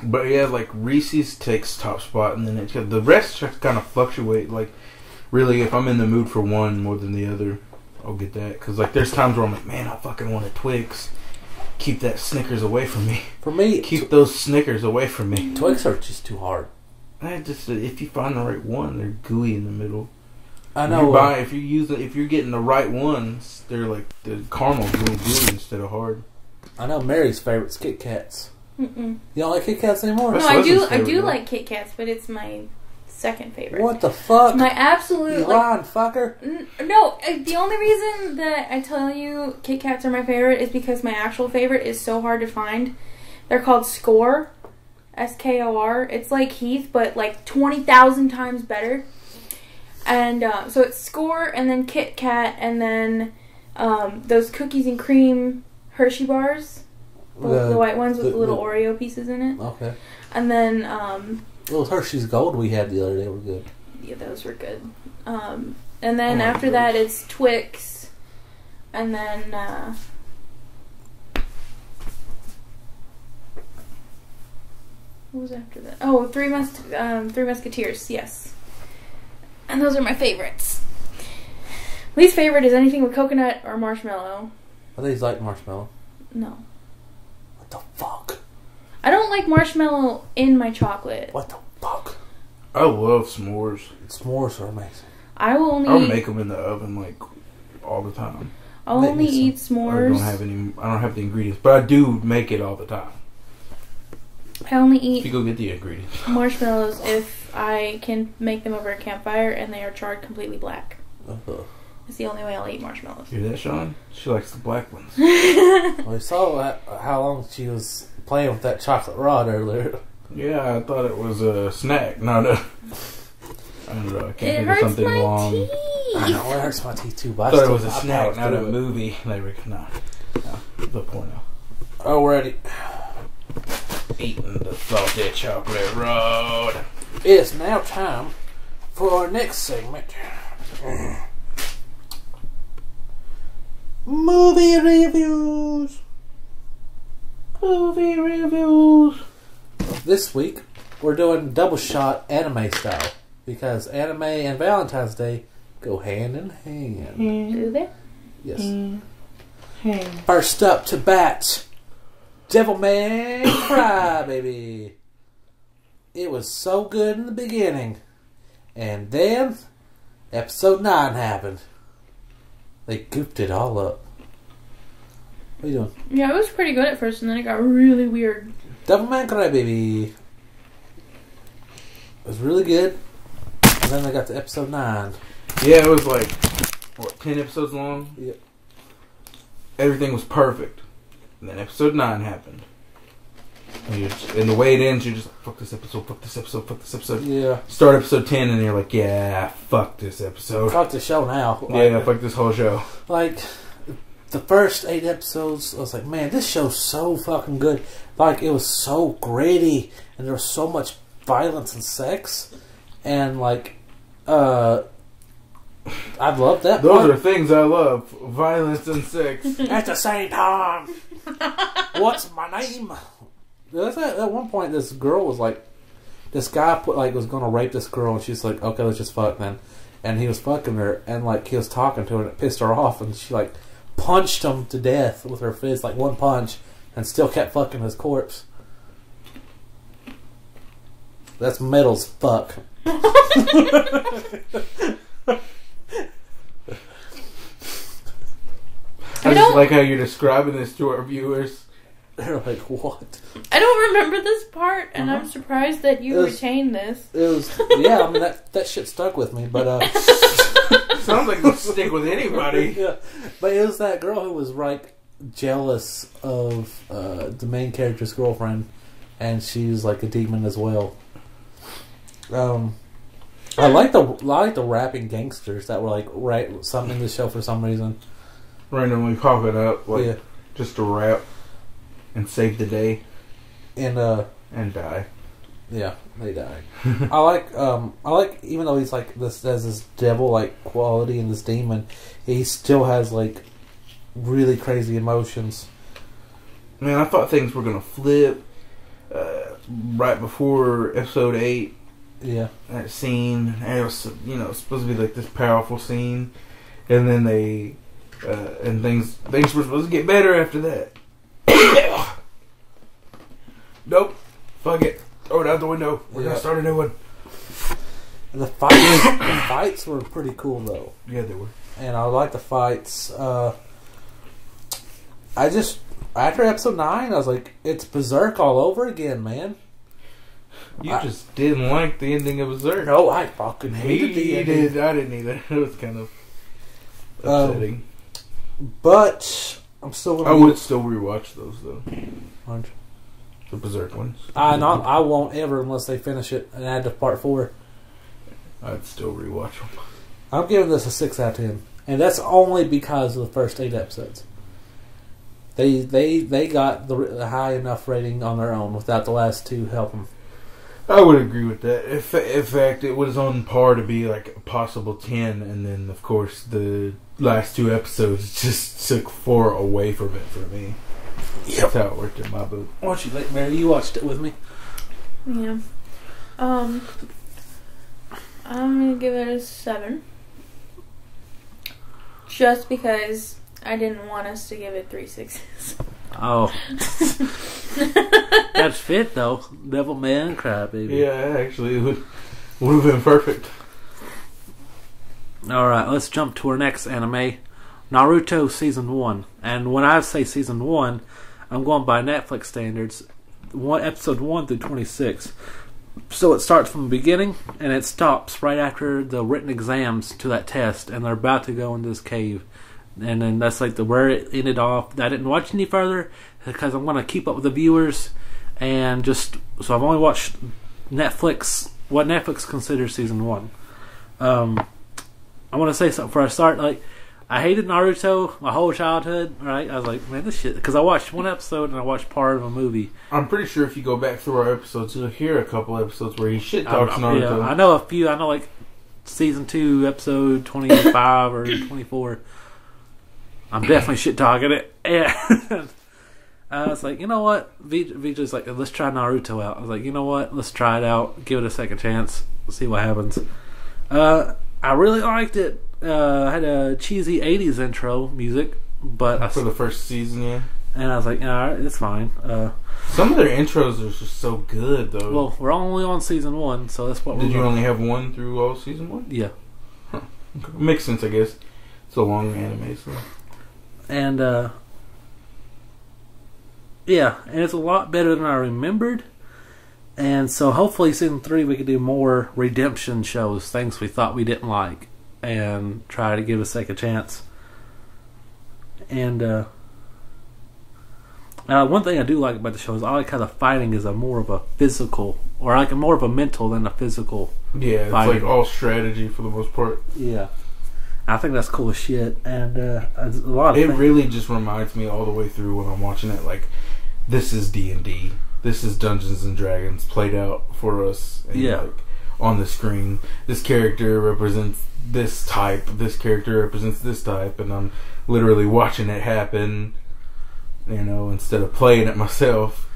But yeah, like Reese's takes top spot, and then it, the rest just kind of fluctuate. Like, really, if I'm in the mood for one more than the other, I'll get that. Because like, there's times where I'm like, man, I fucking want a Twix. Keep that Snickers away from me. For me, Keep those Snickers away from me. Twix are just too hard. I just if you find the right one, they're gooey in the middle. I If know. you uh, buy, if you use it, if you're getting the right ones, they're like the caramel gooey gooey instead of hard. I know Mary's favorite's Kit Kats. Mm-mm. You don't like Kit Kats anymore? No, I do. I do favorite, like Kit Kats, but it's my second favorite. What the fuck? My absolute you like. fucker. N- No, uh, the only reason that I tell you Kit Kats are my favorite is because my actual favorite is so hard to find. They're called Skor, S K O R. It's like Heath, but like twenty thousand times better. And uh, so it's Skor, and then Kit Kat, and then um, those cookies and cream Hershey bars, the, The- the white ones with the- the, little Oreo pieces in it. Okay. And then um, Those Hershey's Gold we had the other day were good. yeah, those were good. Um, and then Oh after that, it's Twix, and then uh, What was after that? Oh, Three Mus- um, Three Musketeers. Yes, and those are my favorites. Least favorite is anything with coconut or marshmallow. Are these like marshmallow. No, What the fuck? I don't like marshmallow in my chocolate. What the fuck? I love s'mores. S'mores are amazing. I will only I'll eat, make them in the oven like all the time. I'll Make only eat some. eat I don't have any. I don't have the ingredients, but I do make it all the time. I only If you eat go get the ingredients, marshmallows if I can make them over a campfire and they are charred completely black. Uh-huh. It's the only way I'll eat marshmallows. You hear that, Sean? She likes the black ones. Well, we saw how- how long she was playing with that chocolate rod earlier. Yeah, I thought it was a snack, not a. I don't know. I can't It think of hurts something my long. I teeth. know it hurts my teeth too, but I I thought it was a I snack, powered not a through it. movie. Like, no, no, the porno. Alrighty, Eating the salted chocolate road. it's now time for our next segment. Movie reviews. Movie reviews. This week we're doing double shot anime style because anime and Valentine's Day go hand in hand. Do they? Yes. First up to bat, Devilman Crybaby. It was so good in the beginning, and then episode nine happened. They goofed it all up. What are you doing? Yeah, it was pretty good at first, and then it got really weird. Devilman Crybaby. It was really good, and then they got to episode nine. Yeah, it was like what ten episodes long. Yep. Everything was perfect, and then episode nine happened. And, you're just, and the way it ends, you're just like, fuck this episode, fuck this episode, fuck this episode. Yeah, Start episode ten, and you're like, yeah, fuck this episode. fuck the show now. Yeah, fuck this whole show. like the first eight episodes, I was like, man, this show's so fucking good. Like it was so gritty, and there was so much violence and sex, and like, uh, I loved that. Those part. are things I love: violence and sex. at the same time. What's my name? There's at, at one point, this girl was like, this guy put like was gonna rape this girl, and she's like, okay, let's just fuck then. And he was fucking her, and like he was talking to her, and it pissed her off, and she like punched him to death with her fist, like one punch, and still kept fucking his corpse. That's metal's fuck. I, I just don't- like how you're describing this to our viewers. They're like, what? I don't remember this part, and I'm surprised that you It was- retained this. It was yeah. I mean that that shit stuck with me, but uh. Sounds like it'll stick with anybody. yeah, but it was that girl who was like jealous of uh, the main character's girlfriend, and she's like a demon as well. Um, I like the I like the rapping gangsters that were like right some in the show for some reason. Randomly popping up, like yeah, just to rap and save the day and uh, and die. yeah, they die. I like um, I like even though he's like this has this devil like quality and this demon, he still has like really crazy emotions. Man, I thought things were gonna flip uh, right before episode eight. Yeah, That scene, and it was you know supposed to be like this powerful scene, and then they uh, and things things were supposed to get better after that. nope, fuck it, throw it out the window. We're Yeah. gonna start a new one. And the fights the fights were pretty cool though. Yeah, they were. and I like the fights. Uh, I just after episode nine, I was like, it's Berserk all over again, man. You I- just didn't like the ending of Berserk. No, I fucking hated He the ending. did. I didn't either. It was kind of Um, upsetting. But I'm still I would still rewatch those though. Be, The Berserk ones. I not. I won't ever unless they finish it and add to part four. I'd still rewatch them. I'm giving this a six out of ten, and that's only because of the first eight episodes. They they they got the high enough rating on their own without the last two helping. I would agree with that. In, in fact, it was on par to be like a possible ten, and then of course the last two episodes just took four away from it for me. That's how it worked in my book. Why don't you let Mary? You watched it with me. Yeah. Um, I'm gonna give it a seven. Just because I didn't want us to give it three sixes. Oh, that's fit though. Devilman Crybaby. Yeah, actually, it would would have been perfect. All right, let's jump to our next anime, Naruto season one. And when I say season one, I'm going by Netflix standards. One episode one through twenty six. So it starts from the beginning and it stops right after the written exams to that test, and they're about to go into this cave. And then that's like the where it ended off. I didn't watch any further because I'm going to keep up with the viewers, and just so I've only watched Netflix what Netflix considers season one. Um, I want to say something before I start. Like, I hated Naruto my whole childhood. Right? I was like, man, this shit. Because I watched one episode and I watched part of a movie. I'm pretty sure if you go back through our episodes, you'll hear a couple episodes where he shit I, talks I- Naruto. yeah, I know a few. I know like season two, episode twenty five or twenty four. I'm definitely shit talking it. And I was like, you know what? V- Vijay's like, let's try Naruto out. I was like, you know what? Let's try it out. Give it a second chance. See what happens. Uh, I really liked it. Uh, I had a cheesy '80s intro music, but I, For the first season, yeah. and I was like, all right, it's fine. Uh, Some of their intros are just so good, though. well, we're only on season one, so that's what Did we're you only have one through all season one? Yeah. Makes sense, I guess. It's a long anime, so. And uh yeah and it's a lot better than i remembered and so hopefully season three we can do more redemption shows things we thought we didn't like and try to give a second chance and uh uh, one thing I do like about the show is I like how the fighting is a more of a physical, or like a more of a mental than a physical. Yeah, it's Fighting. like all strategy for the most part. Yeah, I think that's cool as shit, and uh, a lot of It things- really just reminds me all the way through when I'm watching it, like, this is D&D. This is Dungeons and Dragons played out for us. And, Yeah. Like, on the screen. This character represents this type. This character represents this type. And I'm literally watching it happen, you know, instead of playing it myself.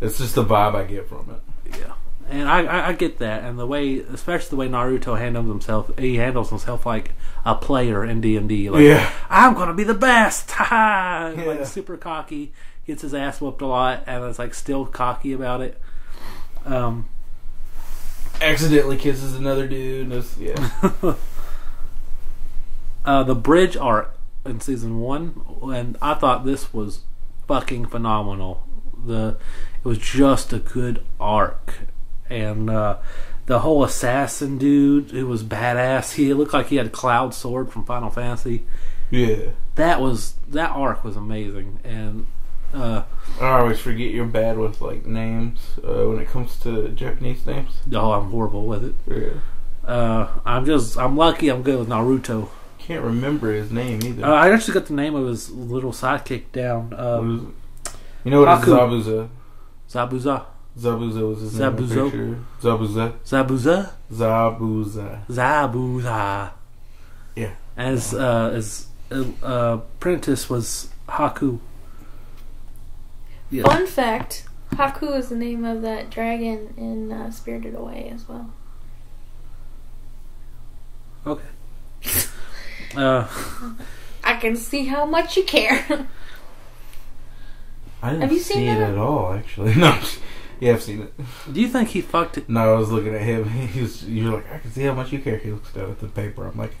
It's just the vibe I get from it. Yeah, and I, I I get that, and the way, especially the way Naruto handles himself, he handles himself like a player in D and D. Like, Yeah. I'm gonna be the best, ha! Yeah. Like super cocky, gets his ass whooped a lot, and is like still cocky about it. Um, Accidentally kisses another dude. It's, yeah. uh, the bridge arc in season one, and I thought this was fucking phenomenal. The it was just a good arc, and uh, the whole assassin dude who was badass. He looked like he had a Cloud Sword from Final Fantasy. yeah. That was that arc was amazing, and uh, I always forget you're bad with, like, names uh, when it comes to Japanese names. oh, I'm horrible with it. Yeah. Uh, I'm just I'm lucky I'm good with Naruto. Can't remember his name either. Uh, I actually got the name of his little sidekick down. Um, is? You know what is Haku. Zabuza? Zabuza, Zabuza was his name. I'm Zabuzo? sure. Zabuza. Zabuza. Zabuza. Zabuza. Yeah. As uh, as uh, apprentice was Haku. Yeah. Fun fact: Haku is the name of that dragon in uh, Spirited Away as well. Okay. Uh, I can see how much you care. I didn't Have you see seen it that? at all, actually. No. Yeah, I've seen it. do you think he fucked it? No, I was looking at him. He was. You're like, I can see how much you care. He looks down at the paper. I'm like,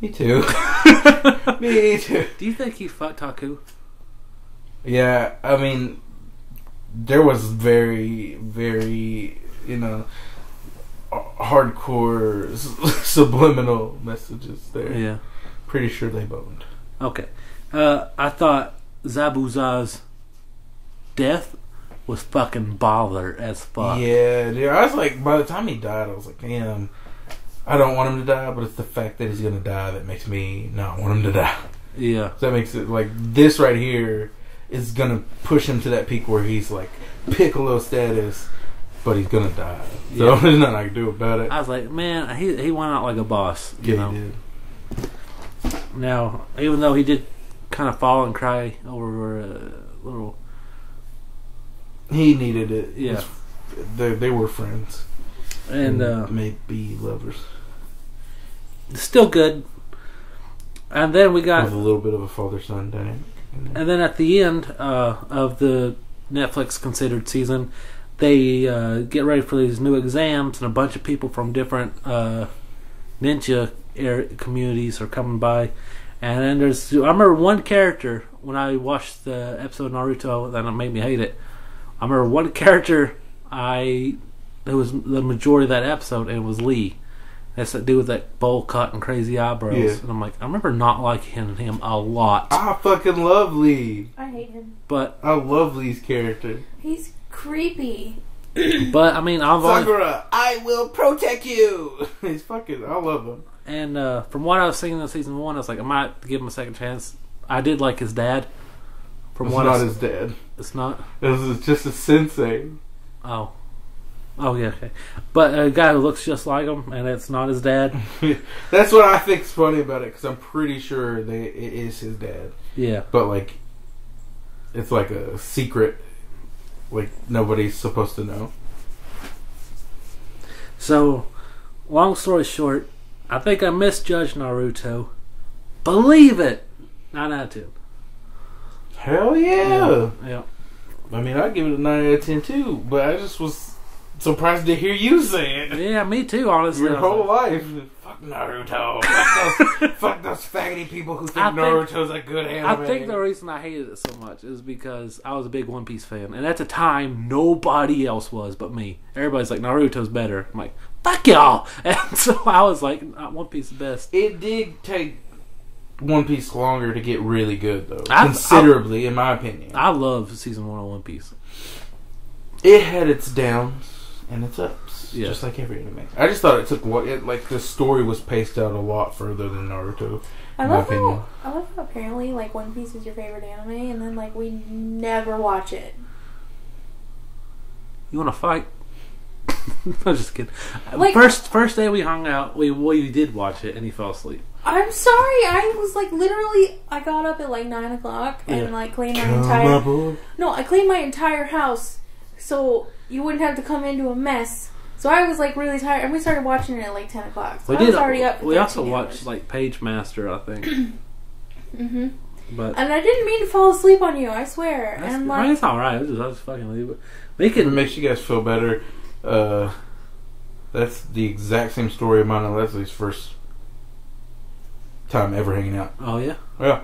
me too. me too. Do you think he fucked Haku? Yeah, I mean, there was very, very, you know, hardcore subliminal messages there. Yeah. Pretty sure they boned. Okay. Uh, I thought Zabuza's death was fucking baller as fuck. Yeah, dude. I was like, by the time he died, I was like, damn. I don't want him to die, but it's the fact that he's gonna die that makes me not want him to die. Yeah. So that makes it like this right here is gonna push him to that peak where he's like Piccolo status, but he's gonna die. So Yeah. there's nothing I can do about it. I was like, man, he he went out like a boss. You Yeah, know. he did. Now, even though he did kind of fall and cry over a little, He needed it. Yeah. His, they, they were friends and uh, maybe lovers still good. And then we got with a little bit of a father son dynamic. And then at the end uh, of the Netflix considered season, they uh, get ready for these new exams, and a bunch of people from different uh, ninja air communities are coming by. And then there's, I remember one character when I watched the episode of Naruto that made me hate it. I remember one character I, it was the majority of that episode, and it was Lee. That's that dude with that bowl cut and crazy eyebrows. Yeah. And I'm like, I remember not liking him a lot. I fucking love Lee. I hate him. But I love Lee's character. He's creepy. But I mean, I've always, Sakura, I will protect you. He's fucking. I love him. and uh, from what I was seeing in season one, I was like, I might give him a second chance. I did like his dad. From It's what not I, his dad. it's not. This is just a sensei. Oh, oh yeah, okay. But a guy who looks just like him, and it's not his dad. That's what I think's funny about it because I'm pretty sure they it is his dad, Yeah, but like, it's like a secret. Like nobody's supposed to know. So, long story short, I think I misjudged Naruto. Believe it, nine out of ten. Hell yeah! yeah. I mean, I'd give it a nine out of ten too, but I just was surprised to hear you say it. Yeah, me too. Honestly, Your I whole life. Fuck Naruto. Fuck those, fuck those faggoty people who think, I think- Naruto's a good anime. I think the reason I hated it so much is because I was a big One Piece fan, and at the time, nobody else was but me. Everybody's like Naruto's better. I'm like, fuck y'all, and so I was like, "Uh, One Piece is best. It did take One Piece longer to get really good, though. I- Considerably, in my opinion. I love season one of One Piece. it had its downs and its ups, Yeah. just like every anime. I just thought it took what it like the story was paced out a lot further than Naruto. I love opinion. how I love how apparently like One Piece is your favorite anime, and then like we never watch it. You want to fight? I'm just kidding. Like- first first day we hung out, we we did watch it, and he fell asleep. I'm sorry, I was like literally. I got up at like nine o'clock and Yeah. like cleaned my Come entire. aboard. No, I cleaned my entire house so you wouldn't have to come into a mess. So I was like really tired, and we started watching it at like ten o'clock. So We I did. was already up. For we also 13 watched hours. like Pagemaster, I think, hmm but. And I didn't mean to fall asleep on you. I swear. That's, and I mean, like, it's all right. I was just, I was fucking leave it. We If it can makes you guys feel better, uh, that's the exact same story of mine and Leslie's first time ever hanging out. Oh yeah. Yeah.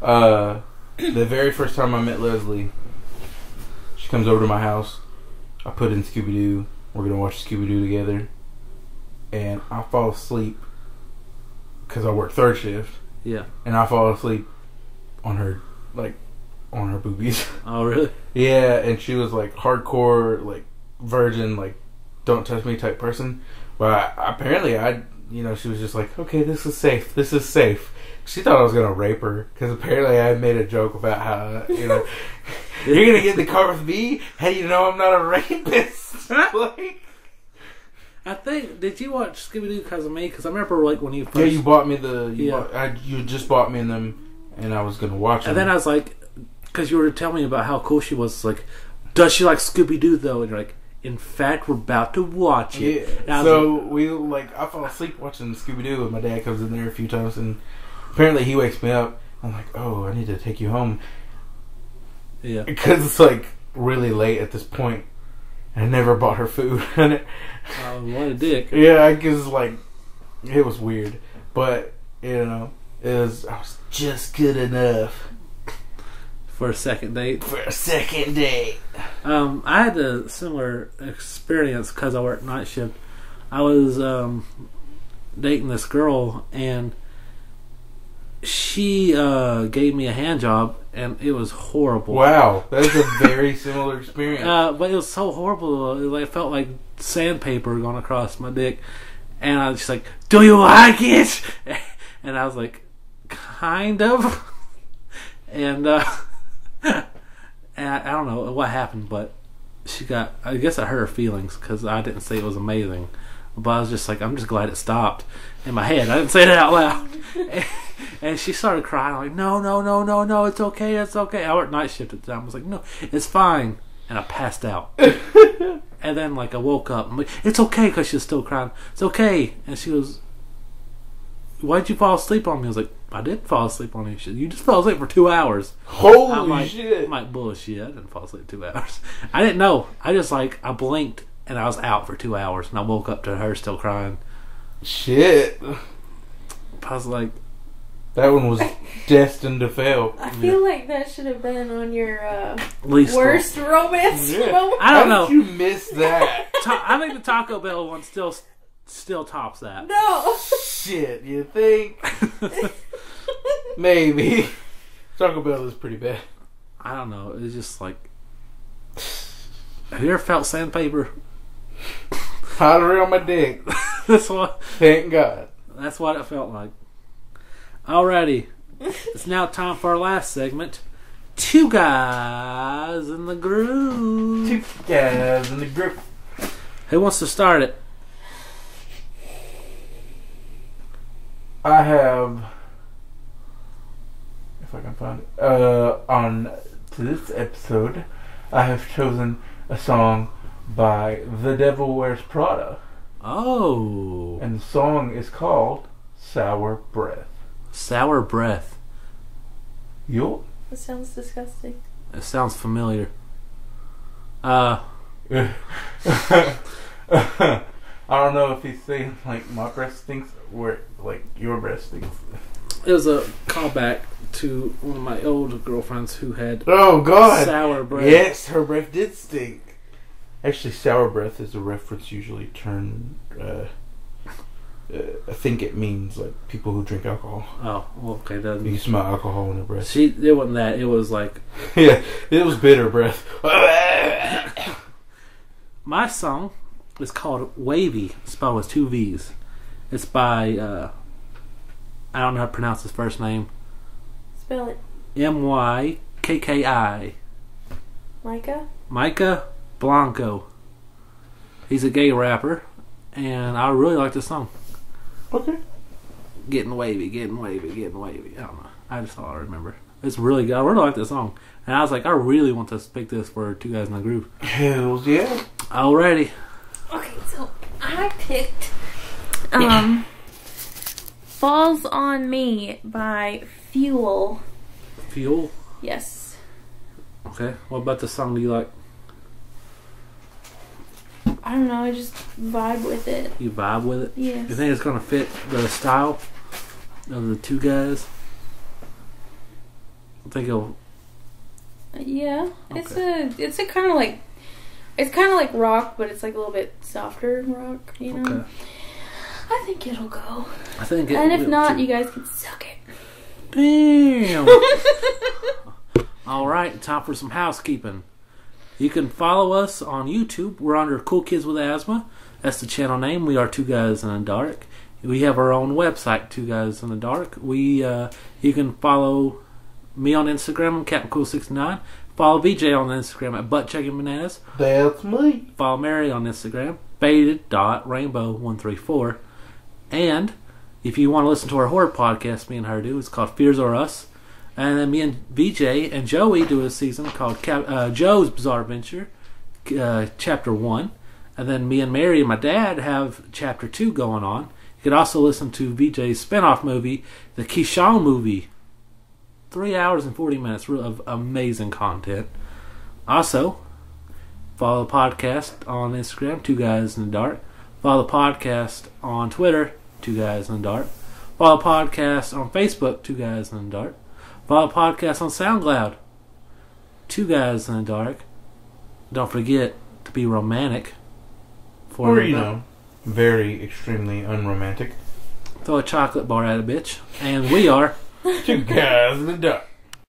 Uh, the very first time I met Leslie, she comes over to my house. I put in Scooby Doo. We're gonna watch Scooby Doo together, and I fall asleep because I work third shift, Yeah. and I fall asleep on her like on her boobies. Oh really? yeah, and she was like hardcore, like virgin, like don't touch me type person. But I, apparently, I you know she was just like, okay, this is safe. This is safe. She thought I was gonna rape her because apparently I made a joke about how you know you're gonna get in the car with me. How do you know I'm not a rapist? like, I think. Did you watch Scooby Doo because of me? Because I remember like when you first. yeah, you bought me the you, Yeah. bought, I, you just bought me them, and I was gonna watch them. and then I was like, because you were telling me about how cool she was. Like, does she like Scooby Doo though? And you're like, in fact, we're about to watch it. Yeah. So like, we like I fall asleep watching Scooby Doo, and my dad comes in there a few times, and apparently he wakes me up. I'm like, oh, I need to take you home yeah. because it's like really late at this point. I never bought her food, and it, Oh, what a dick. yeah, I guess like it was weird, but you know, it was I was just good enough For a second date. for a second date. Um, I had a similar experience because I worked night shift. I was um, dating this girl, and she uh, gave me a hand job, and it was horrible. Wow, that's a very similar experience. Uh, but it was so horrible. It like felt like sandpaper going across my dick, and I was just like, "Do you like it?" And I was like, "Kind of." And uh, and I, I don't know what happened, but she got. I guess I hurt her feelings because I didn't say it was amazing, but I was just like, "I'm just glad it stopped." In my head, I didn't say it out loud. And she started crying, like, no, no, no, no, no, it's okay, it's okay. I worked night shift at the time. I was like, no, it's fine. and I passed out. and then like I woke up. I'm like, it's okay because she was still crying. It's okay. And she goes, "Why'd you fall asleep on me?" I was like, "I did fall asleep on you. She, you just fell asleep for two hours." Holy I'm like, shit! I'm like, bullshit. I didn't fall asleep two hours. I didn't know. I just like I blinked and I was out for two hours, and I woke up to her still crying. Shit. I was like, That one was destined to fail. I feel like that should have been on your uh, least worst romance Yeah. moment. I don't How know. did you miss that? Ta- I think the Taco Bell one still still tops that. No. Shit, you think? Maybe. Taco Bell is pretty bad. I don't know. It's just like. Have you ever felt sandpaper? Hotter on my dick. that's what. Thank God. That's what it felt like. Alrighty, it's now time for our last segment. Two guys in the groove. Two guys in the group. Who wants to start it? I have, if I can find it, uh, on this episode, I have chosen a song by The Devil Wears Prada, Oh, and the song is called "Sour Breath." sour breath. Yo. That sounds disgusting. It sounds familiar. Uh, I don't know if he's saying like my breath stinks or like your breath stinks. it was a callback to one of my old girlfriends who had Oh God! sour breath. Yes, her breath did stink. Actually, sour breath is a reference usually turned. Uh, uh, I think it means like people who drink alcohol. Oh, well, okay. You Doesn't smell alcohol in their breath. she? It wasn't that. It was like yeah, it was bitter breath. my song is called "Wavy," spelled with two V's. It's by uh, I don't know how to pronounce his first name. Spell it. M Y K K I. Micah? Micah Blanco. He's a gay rapper, and I really like this song. okay. Getting wavy, getting wavy, getting wavy. I don't know. I just thought I remember. It's really good. I really like this song, and I was like, I really want to pick this for two guys in the group. Hells yeah. Alrighty, Okay, so I picked um Falls on Me by Fuel. fuel. Yes. Okay, what about the song do you like? I don't know, I just vibe with it. You vibe with it? Yes. You think it's gonna fit the style of the two guys? I think it'll. Yeah. It's a it's a kinda like it's kinda like rock, but it's like a little bit softer rock, you know? Okay. I think it'll go. I think. It and if not, too. you guys can suck it. Damn. All right, time for some housekeeping. You can follow us on YouTube. We're under Cool Kids with Asthma. That's the channel name. We are Two Guys in the Dark. We have our own website, Two Guys in the Dark. We uh, you can follow me on Instagram, Captain Cool 69 Follow VJ on Instagram at Butt Checking Bananas. That's me. Follow Mary on Instagram, faded dot rainbow one three four. And if you want to listen to our horror podcast, me and her do, it's called Fears R Us. And then me and VJ and Joey do a season called Cap- uh, Joe's Bizarre Adventure, uh, Chapter One. And then me and Mary and my dad have Chapter Two going on. You could also listen to VJ's spinoff movie, the Keyshawn movie. Three hours and forty minutes of amazing content. Also, Follow the podcast on Instagram, Two Guys in the Dark. Follow the podcast on Twitter, Two Guys in the Dark. Follow the podcast on Facebook, Two Guys in the Dark. Follow the podcast on SoundCloud, Two Guys in the Dark. Don't forget to be romantic. For Or, you know, very extremely unromantic. throw a chocolate bar at a bitch. And we are. Two guys in the dark.